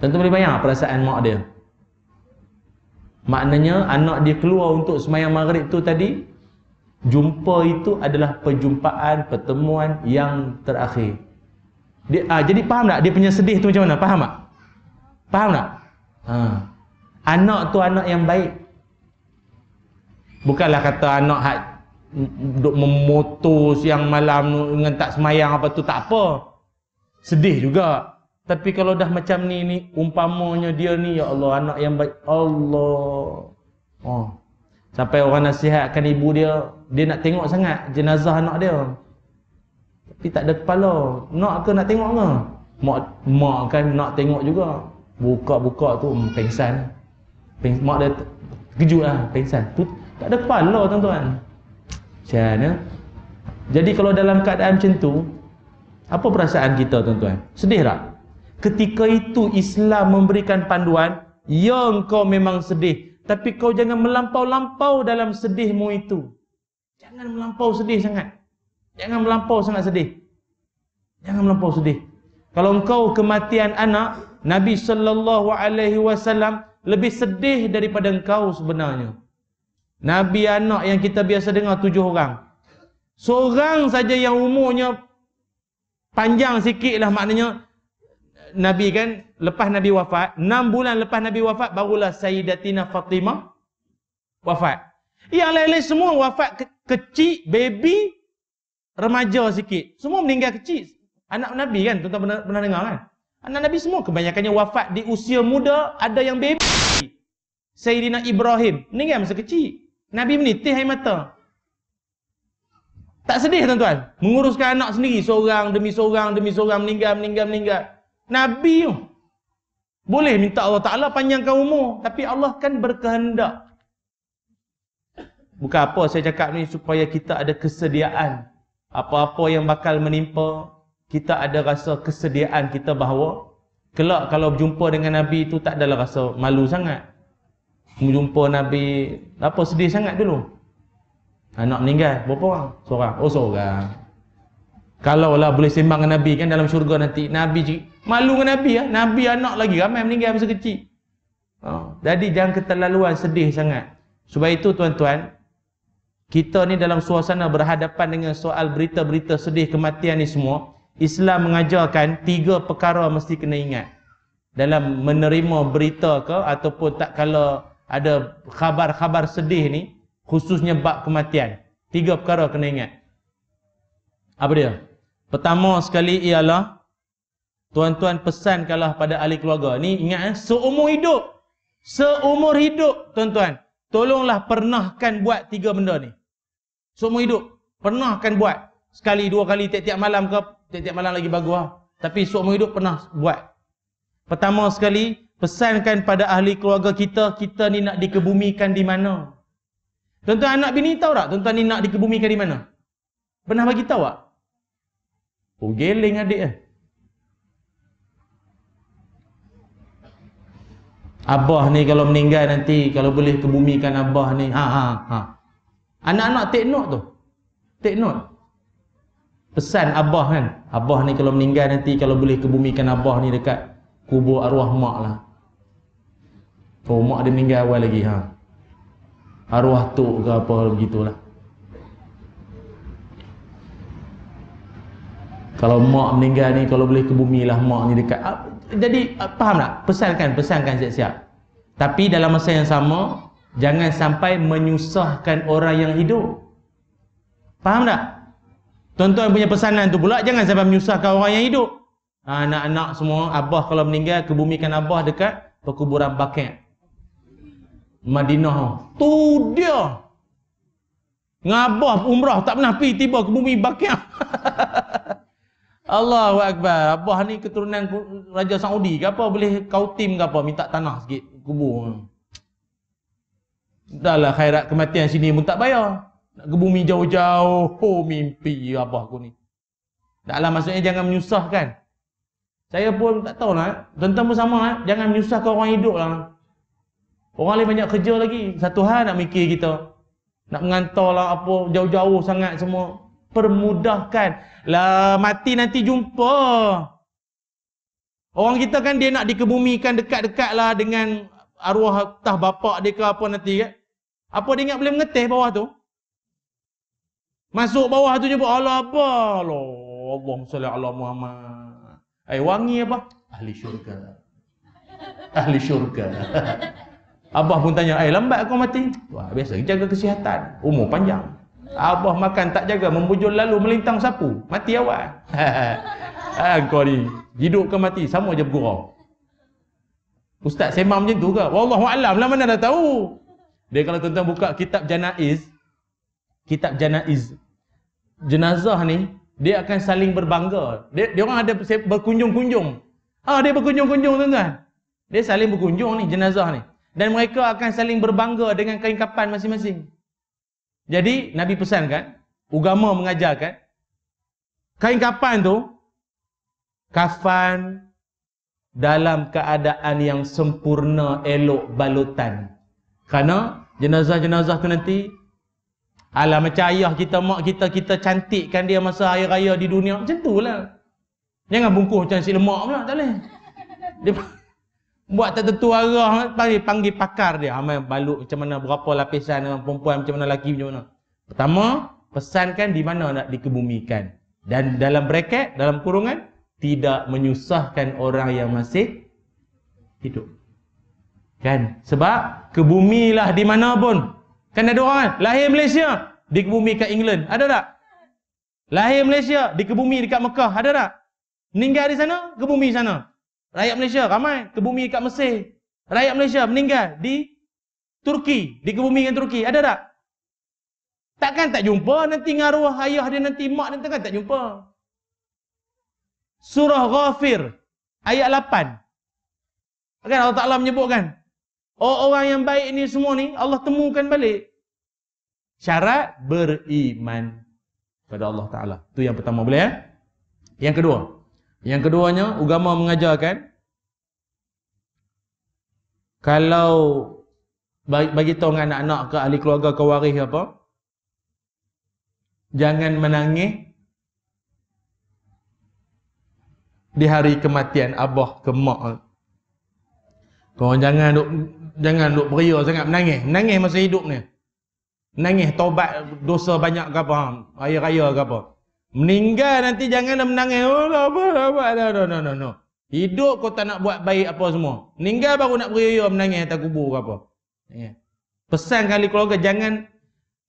tentu boleh bayang perasaan mak dia maknanya anak dia keluar untuk semayang maghrib tu tadi jumpa itu adalah perjumpaan pertemuan yang terakhir dia ah, jadi faham tak dia punya sedih tu macam mana faham tak faham tak ha. anak tu anak yang baik bukanlah kata anak duk memoto siang malam dengan tak semayang apa tu tak apa. Sedih juga. Tapi kalau dah macam ni ni umpamanya dia ni ya Allah anak yang baik Allah. Oh. Sampai orang nasihatkan ibu dia, dia nak tengok sangat jenazah anak dia. Tapi tak ada kepala. Nak ke nak tengok ke? Mak mak kan nak tengok juga. Buka-buka tu hmm, pengsan. Peng, mak dia kejut lah pengsan. Tu tak ada kepala tuan-tuan. Macam Jadi kalau dalam keadaan macam tu, apa perasaan kita tuan-tuan? Sedih tak? Ketika itu Islam memberikan panduan, ya kau memang sedih. Tapi kau jangan melampau-lampau dalam sedihmu itu. Jangan melampau sedih sangat. Jangan melampau sangat sedih. Jangan melampau sedih. Kalau engkau kematian anak, Nabi sallallahu alaihi wasallam lebih sedih daripada engkau sebenarnya. Nabi anak yang kita biasa dengar tujuh orang. Seorang saja yang umurnya panjang sikit lah maknanya Nabi kan lepas Nabi wafat, enam bulan lepas Nabi wafat barulah Sayyidatina Fatimah wafat. Yang lain-lain semua wafat ke kecil, baby, remaja sikit. Semua meninggal kecil. Anak Nabi kan, tuan-tuan pernah, pernah dengar kan? Anak Nabi semua kebanyakannya wafat di usia muda, ada yang baby. Sayyidina Ibrahim meninggal masa kecil. Nabi menitih air mata. Tak sedih tuan-tuan. Menguruskan anak sendiri. Seorang demi seorang demi seorang meninggal, meninggal, meninggal. Nabi tu. Boleh minta Allah Ta'ala panjangkan umur. Tapi Allah kan berkehendak. Bukan apa saya cakap ni supaya kita ada kesediaan. Apa-apa yang bakal menimpa. Kita ada rasa kesediaan kita bahawa. Kelak kalau berjumpa dengan Nabi itu tak adalah rasa malu sangat jumpa Nabi apa sedih sangat dulu anak meninggal berapa orang seorang oh seorang kalau lah boleh sembang dengan Nabi kan dalam syurga nanti Nabi malu dengan Nabi ya Nabi anak lagi ramai meninggal masa kecil oh. jadi jangan keterlaluan sedih sangat sebab itu tuan-tuan kita ni dalam suasana berhadapan dengan soal berita-berita sedih kematian ni semua Islam mengajarkan tiga perkara mesti kena ingat dalam menerima berita ke ataupun tak kalau ada khabar-khabar sedih ni khususnya bab kematian. Tiga perkara kena ingat. Apa dia? Pertama sekali ialah tuan-tuan pesan kalau pada ahli keluarga ni ingat eh, seumur hidup. Seumur hidup tuan-tuan, tolonglah pernahkan buat tiga benda ni. Seumur hidup pernahkan buat sekali dua kali tiap-tiap malam ke tiap-tiap malam lagi bagus lah. Tapi seumur hidup pernah buat. Pertama sekali Pesankan pada ahli keluarga kita, kita ni nak dikebumikan di mana? Tuan-tuan anak bini tahu tak tuan-tuan ni nak dikebumikan di mana? Pernah bagi tahu tak? Oh geling adik eh. Abah ni kalau meninggal nanti kalau boleh kebumikan abah ni. Ha ha ha. Anak-anak take note tu. Take note. Pesan abah kan. Abah ni kalau meninggal nanti kalau boleh kebumikan abah ni dekat kubur arwah mak lah. Oh mak dia meninggal awal lagi ha. Arwah tu ke apa begitulah. Kalau mak meninggal ni kalau boleh ke bumi lah mak ni dekat. Ah, jadi ah, faham tak? Pesankan, pesankan siap-siap. Tapi dalam masa yang sama jangan sampai menyusahkan orang yang hidup. Faham tak? Tuan-tuan punya pesanan tu pula jangan sampai menyusahkan orang yang hidup. Ha, anak-anak semua abah kalau meninggal kebumikan abah dekat perkuburan Baqi'. Madinah. Tu dia. Ngabah umrah tak pernah pergi tiba ke bumi Baqi'. Allahu Akbar. Abah ni keturunan Raja Saudi ke apa? Boleh kau tim ke apa? Minta tanah sikit. Kubur. Dahlah khairat kematian sini pun tak bayar. Nak ke bumi jauh-jauh. Oh mimpi abah aku ni. Taklah maksudnya jangan menyusahkan. Saya pun tak tahu lah. Tuan-tuan pun sama lah. Jangan menyusahkan orang hidup lah. Orang lain banyak kerja lagi. Satu hal nak mikir kita. Nak mengantar lah apa jauh-jauh sangat semua permudahkan. Lah mati nanti jumpa. Orang kita kan dia nak dikebumikan dekat-dekat lah dengan arwah tah bapak dia ke apa nanti kan. Apa dia ingat boleh mengetih bawah tu? Masuk bawah tu jumpa Allah apa? Allah. Allahumma salli ala Muhammad. Eh wangi apa? Ahli syurga. Ahli syurga. Abah pun tanya, eh lambat kau mati? Wah biasa jaga kesihatan. Umur panjang. Abah makan tak jaga membujur lalu melintang sapu. Mati awal. ha, kau ni hidup ke mati sama je bergurau. Ustaz semam macam tu ke? Wallahu alam lah mana dah tahu. Dia kalau tuan-tuan buka kitab janaiz, kitab janaiz. Jenazah ni dia akan saling berbangga. Dia dia orang ada berkunjung-kunjung. Ah dia berkunjung-kunjung tuan-tuan. Dia saling berkunjung ni jenazah ni. Dan mereka akan saling berbangga dengan kain kapan masing-masing. Jadi Nabi pesan kan, agama mengajarkan kain kafan tu kafan dalam keadaan yang sempurna elok balutan. Karena jenazah-jenazah tu nanti Alah macam ayah kita, mak kita, kita cantikkan dia masa hari raya di dunia. Macam tu lah. Jangan bungkus macam si lemak pula. Tak boleh. Dia buat tak tentu arah panggil, panggil pakar dia. Amal balut macam mana berapa lapisan dengan perempuan macam mana lelaki macam mana. Pertama pesankan di mana nak dikebumikan. Dan dalam bracket dalam kurungan tidak menyusahkan orang yang masih hidup. Kan? Sebab kebumilah di mana pun. Kan ada orang kan? Lahir Malaysia dikebumi kat England. Ada tak? Lahir Malaysia dikebumi dekat Mekah. Ada tak? Meninggal di sana kebumi sana Rakyat Malaysia ramai ke bumi dekat Mesir. Rakyat Malaysia meninggal di Turki, di kebumian Turki. Ada tak? Takkan tak jumpa nanti ngaruh ayah dia nanti mak dia takkan tak jumpa. Surah Ghafir ayat 8. Kan Allah Taala menyebutkan oh, orang yang baik ni semua ni Allah temukan balik. Syarat beriman pada Allah Taala. Tu yang pertama boleh ya? Yang kedua, yang keduanya, agama mengajarkan kalau bagi, tahu dengan anak-anak ke ahli keluarga ke waris apa, jangan menangis di hari kematian abah ke mak. Kau jangan duk jangan duk beria sangat menangis. Menangis masa hidup ni. Menangis taubat dosa banyak ke apa? Raya raya ke apa? Meninggal nanti janganlah menangis. Oh, apa, apa, no, no, no, no, no. Hidup kau tak nak buat baik apa semua. Meninggal baru nak beria menangis atas kubur ke apa. Ya. Pesan kali keluarga jangan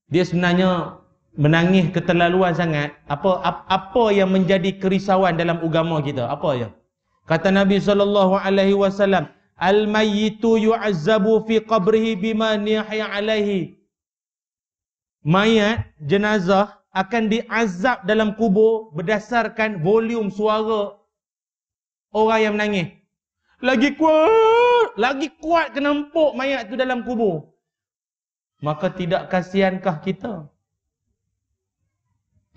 dia sebenarnya menangis keterlaluan sangat. Apa apa yang menjadi kerisauan dalam agama kita? Apa ya? Kata Nabi wasallam, "Al-mayyitu yu'azzabu fi qabrihi bima nihi alaihi." Mayat jenazah akan diazab dalam kubur berdasarkan volume suara orang yang menangis. Lagi kuat, lagi kuat kena empuk mayat tu dalam kubur. Maka tidak kasihankah kita?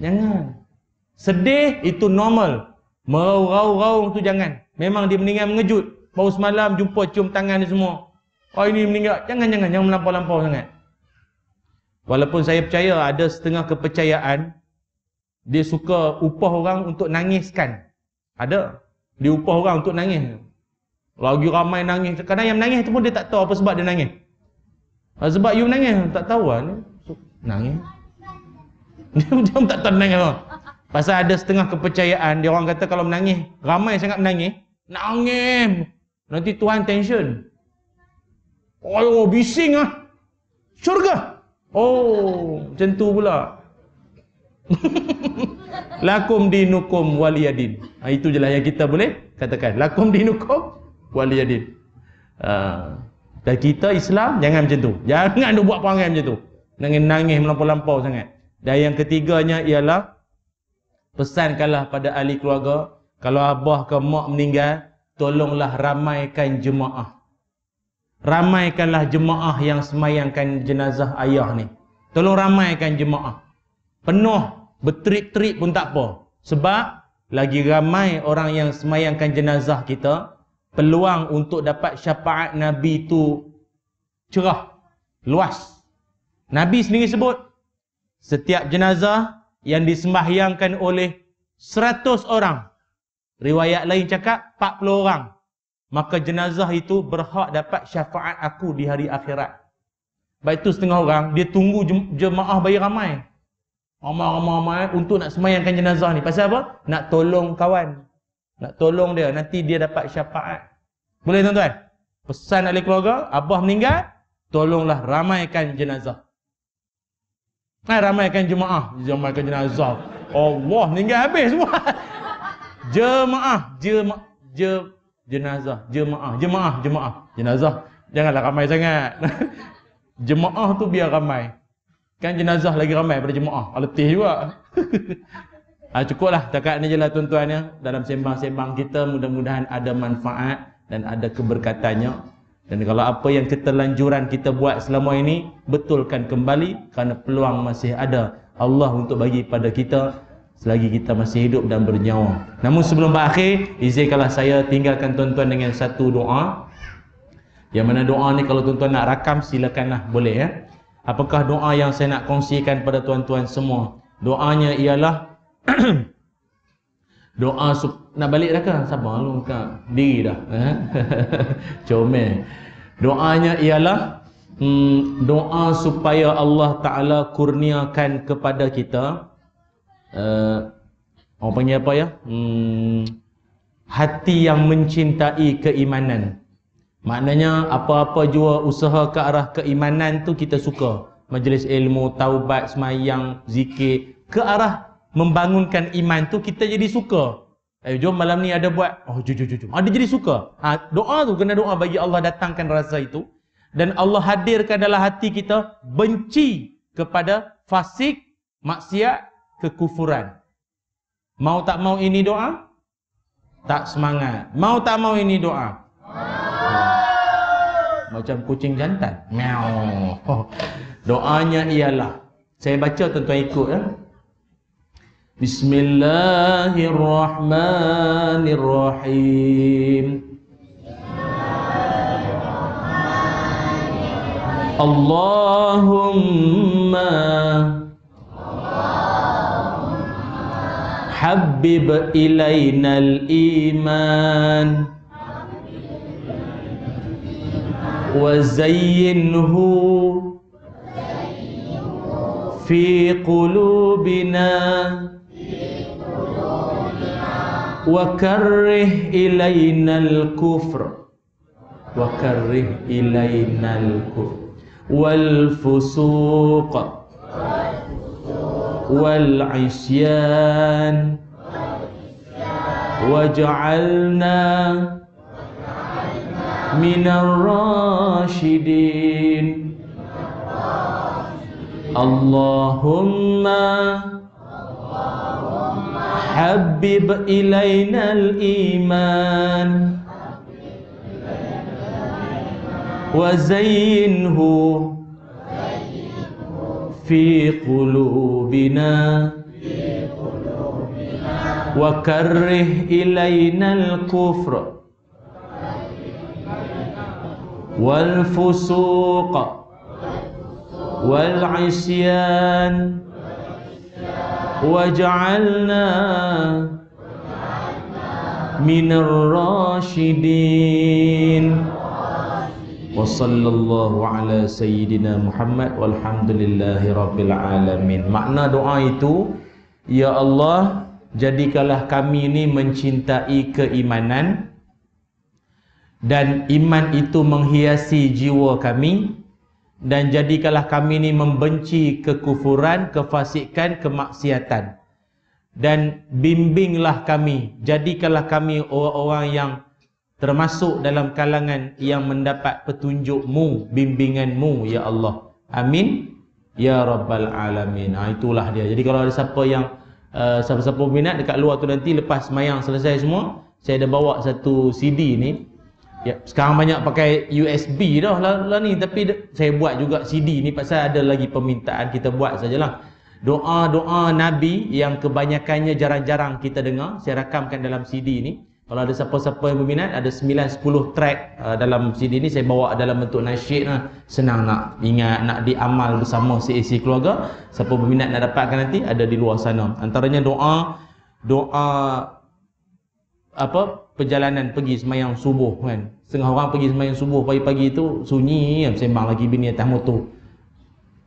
Jangan. Sedih itu normal. Merau-rau-rau tu jangan. Memang dia meninggal mengejut. Baru semalam jumpa cium tangan ni semua. Oh ini meninggal. Jangan, jangan. Jangan melampau-lampau sangat. Walaupun saya percaya ada setengah kepercayaan dia suka upah orang untuk nangiskan. Ada. Dia upah orang untuk nangis. Lagi ramai nangis. Kadang yang menangis tu pun dia tak tahu apa sebab dia nangis. Sebab you menangis, tak tahu lah. Nangis. Dia, dia tak tahu nangis. Pasal ada setengah kepercayaan, dia orang kata kalau menangis, ramai sangat menangis, nangis. Nanti Tuhan tension. Oh, bising ah. Syurga. Oh, macam tu pula. Lakum dinukum waliyadin. Ha, itu je lah yang kita boleh katakan. Lakum dinukum waliyadin. Ha. Dan kita Islam, jangan macam tu. Jangan buat perangai macam tu. Nangis-nangis melampau-lampau sangat. Dan yang ketiganya ialah, pesankanlah pada ahli keluarga, kalau abah ke mak meninggal, tolonglah ramaikan jemaah ramaikanlah jemaah yang semayangkan jenazah ayah ni. Tolong ramaikan jemaah. Penuh, berterik-terik pun tak apa. Sebab lagi ramai orang yang semayangkan jenazah kita, peluang untuk dapat syafaat Nabi tu cerah, luas. Nabi sendiri sebut, setiap jenazah yang disembahyangkan oleh 100 orang. Riwayat lain cakap 40 orang maka jenazah itu berhak dapat syafaat aku di hari akhirat. Baik itu setengah orang, dia tunggu jemaah bayi ramai. Ramai-ramai untuk nak semayangkan jenazah ni. Pasal apa? Nak tolong kawan. Nak tolong dia. Nanti dia dapat syafaat. Boleh tuan-tuan? Pesan ahli keluarga, Abah meninggal, tolonglah ramaikan jenazah. Nah, ramaikan jemaah. Ramaikan jenazah. Allah meninggal habis semua. jemaah. Jemaah. Jemaah jenazah, jemaah, jemaah, jemaah, jenazah. Janganlah ramai sangat. jemaah tu biar ramai. Kan jenazah lagi ramai daripada jemaah. Ah, letih juga. ha, cukuplah. Takat ni je lah tuan-tuan ya. Dalam sembang-sembang kita mudah-mudahan ada manfaat dan ada keberkatannya. Dan kalau apa yang keterlanjuran kita buat selama ini, betulkan kembali kerana peluang masih ada Allah untuk bagi pada kita selagi kita masih hidup dan bernyawa. Namun sebelum berakhir, izinkanlah saya tinggalkan tuan-tuan dengan satu doa. Yang mana doa ni kalau tuan-tuan nak rakam silakanlah boleh ya. Apakah doa yang saya nak kongsikan pada tuan-tuan semua? Doanya ialah doa nak balik dah ke? Sabar lu kak. Diri dah. Comel. Doanya ialah hmm, doa supaya Allah Taala kurniakan kepada kita uh, orang panggil apa ya? Hmm, hati yang mencintai keimanan. Maknanya apa-apa jua usaha ke arah keimanan tu kita suka. Majlis ilmu, taubat, semayang, zikir. Ke arah membangunkan iman tu kita jadi suka. Eh, jom malam ni ada buat. Oh, jom, jom, jom. Ada jadi suka. Ha, doa tu kena doa bagi Allah datangkan rasa itu. Dan Allah hadirkan dalam hati kita benci kepada fasik, maksiat kekufuran. Mau tak mau ini doa? Tak semangat. Mau tak mau ini doa? Macam kucing jantan. Meow. Doanya ialah. Saya baca tuan-tuan ikut ya. Bismillahirrahmanirrahim. Allahumma حبب إلينا الإيمان. وزينه في قلوبنا. وكره إلينا الكفر. وكره إلينا الكفر. والفسوق. والعصيان. واجعلنا من الراشدين. اللهم حبب إلينا الإيمان. وزينه في قلوبنا. وكره إلينا الكفر. والفسوق. والعصيان. واجعلنا من الراشدين. Wa sallallahu ala sayyidina Muhammad walhamdulillahi rabbil alamin. Makna doa itu Ya Allah, jadikanlah kami ini mencintai keimanan dan iman itu menghiasi jiwa kami dan jadikanlah kami ini membenci kekufuran, kefasikan, kemaksiatan. Dan bimbinglah kami jadikanlah kami orang-orang yang termasuk dalam kalangan yang mendapat petunjukmu bimbinganmu ya Allah. Amin. Ya rabbal alamin. Ha, itulah dia. Jadi kalau ada siapa yang uh, siapa-siapa minat dekat luar tu nanti lepas mayang selesai semua saya dah bawa satu CD ni. Ya, sekarang banyak pakai USB dah lah, lah ni. Tapi saya buat juga CD ni pasal ada lagi permintaan kita buat sajalah. Doa-doa Nabi yang kebanyakannya jarang-jarang kita dengar saya rakamkan dalam CD ni kalau ada siapa-siapa yang berminat ada 9-10 track uh, dalam CD ni saya bawa dalam bentuk nasyid lah. senang nak ingat nak diamal bersama seisi keluarga siapa berminat nak dapatkan nanti ada di luar sana antaranya doa doa apa perjalanan pergi semayang subuh kan setengah orang pergi semayang subuh pagi-pagi tu sunyi kan sembang lagi bini atas motor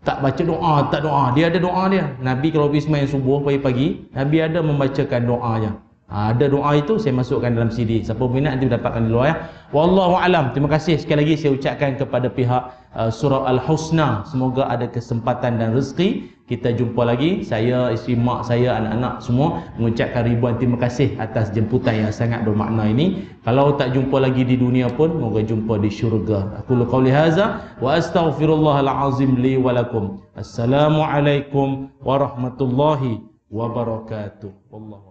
tak baca doa, tak doa. Dia ada doa dia. Nabi kalau pergi semayang subuh pagi-pagi, Nabi ada membacakan doanya. Ha, ada doa itu saya masukkan dalam CD. Siapa minat nanti dapatkan di luar ya. Wallahu alam. Terima kasih sekali lagi saya ucapkan kepada pihak uh, surah Al-Husna. Semoga ada kesempatan dan rezeki kita jumpa lagi saya isteri mak saya anak-anak semua mengucapkan ribuan terima kasih atas jemputan yang sangat bermakna ini kalau tak jumpa lagi di dunia pun moga jumpa di syurga aku qauli hadza wa astaghfirullahal azim li wa lakum assalamualaikum warahmatullahi wabarakatuh wallahu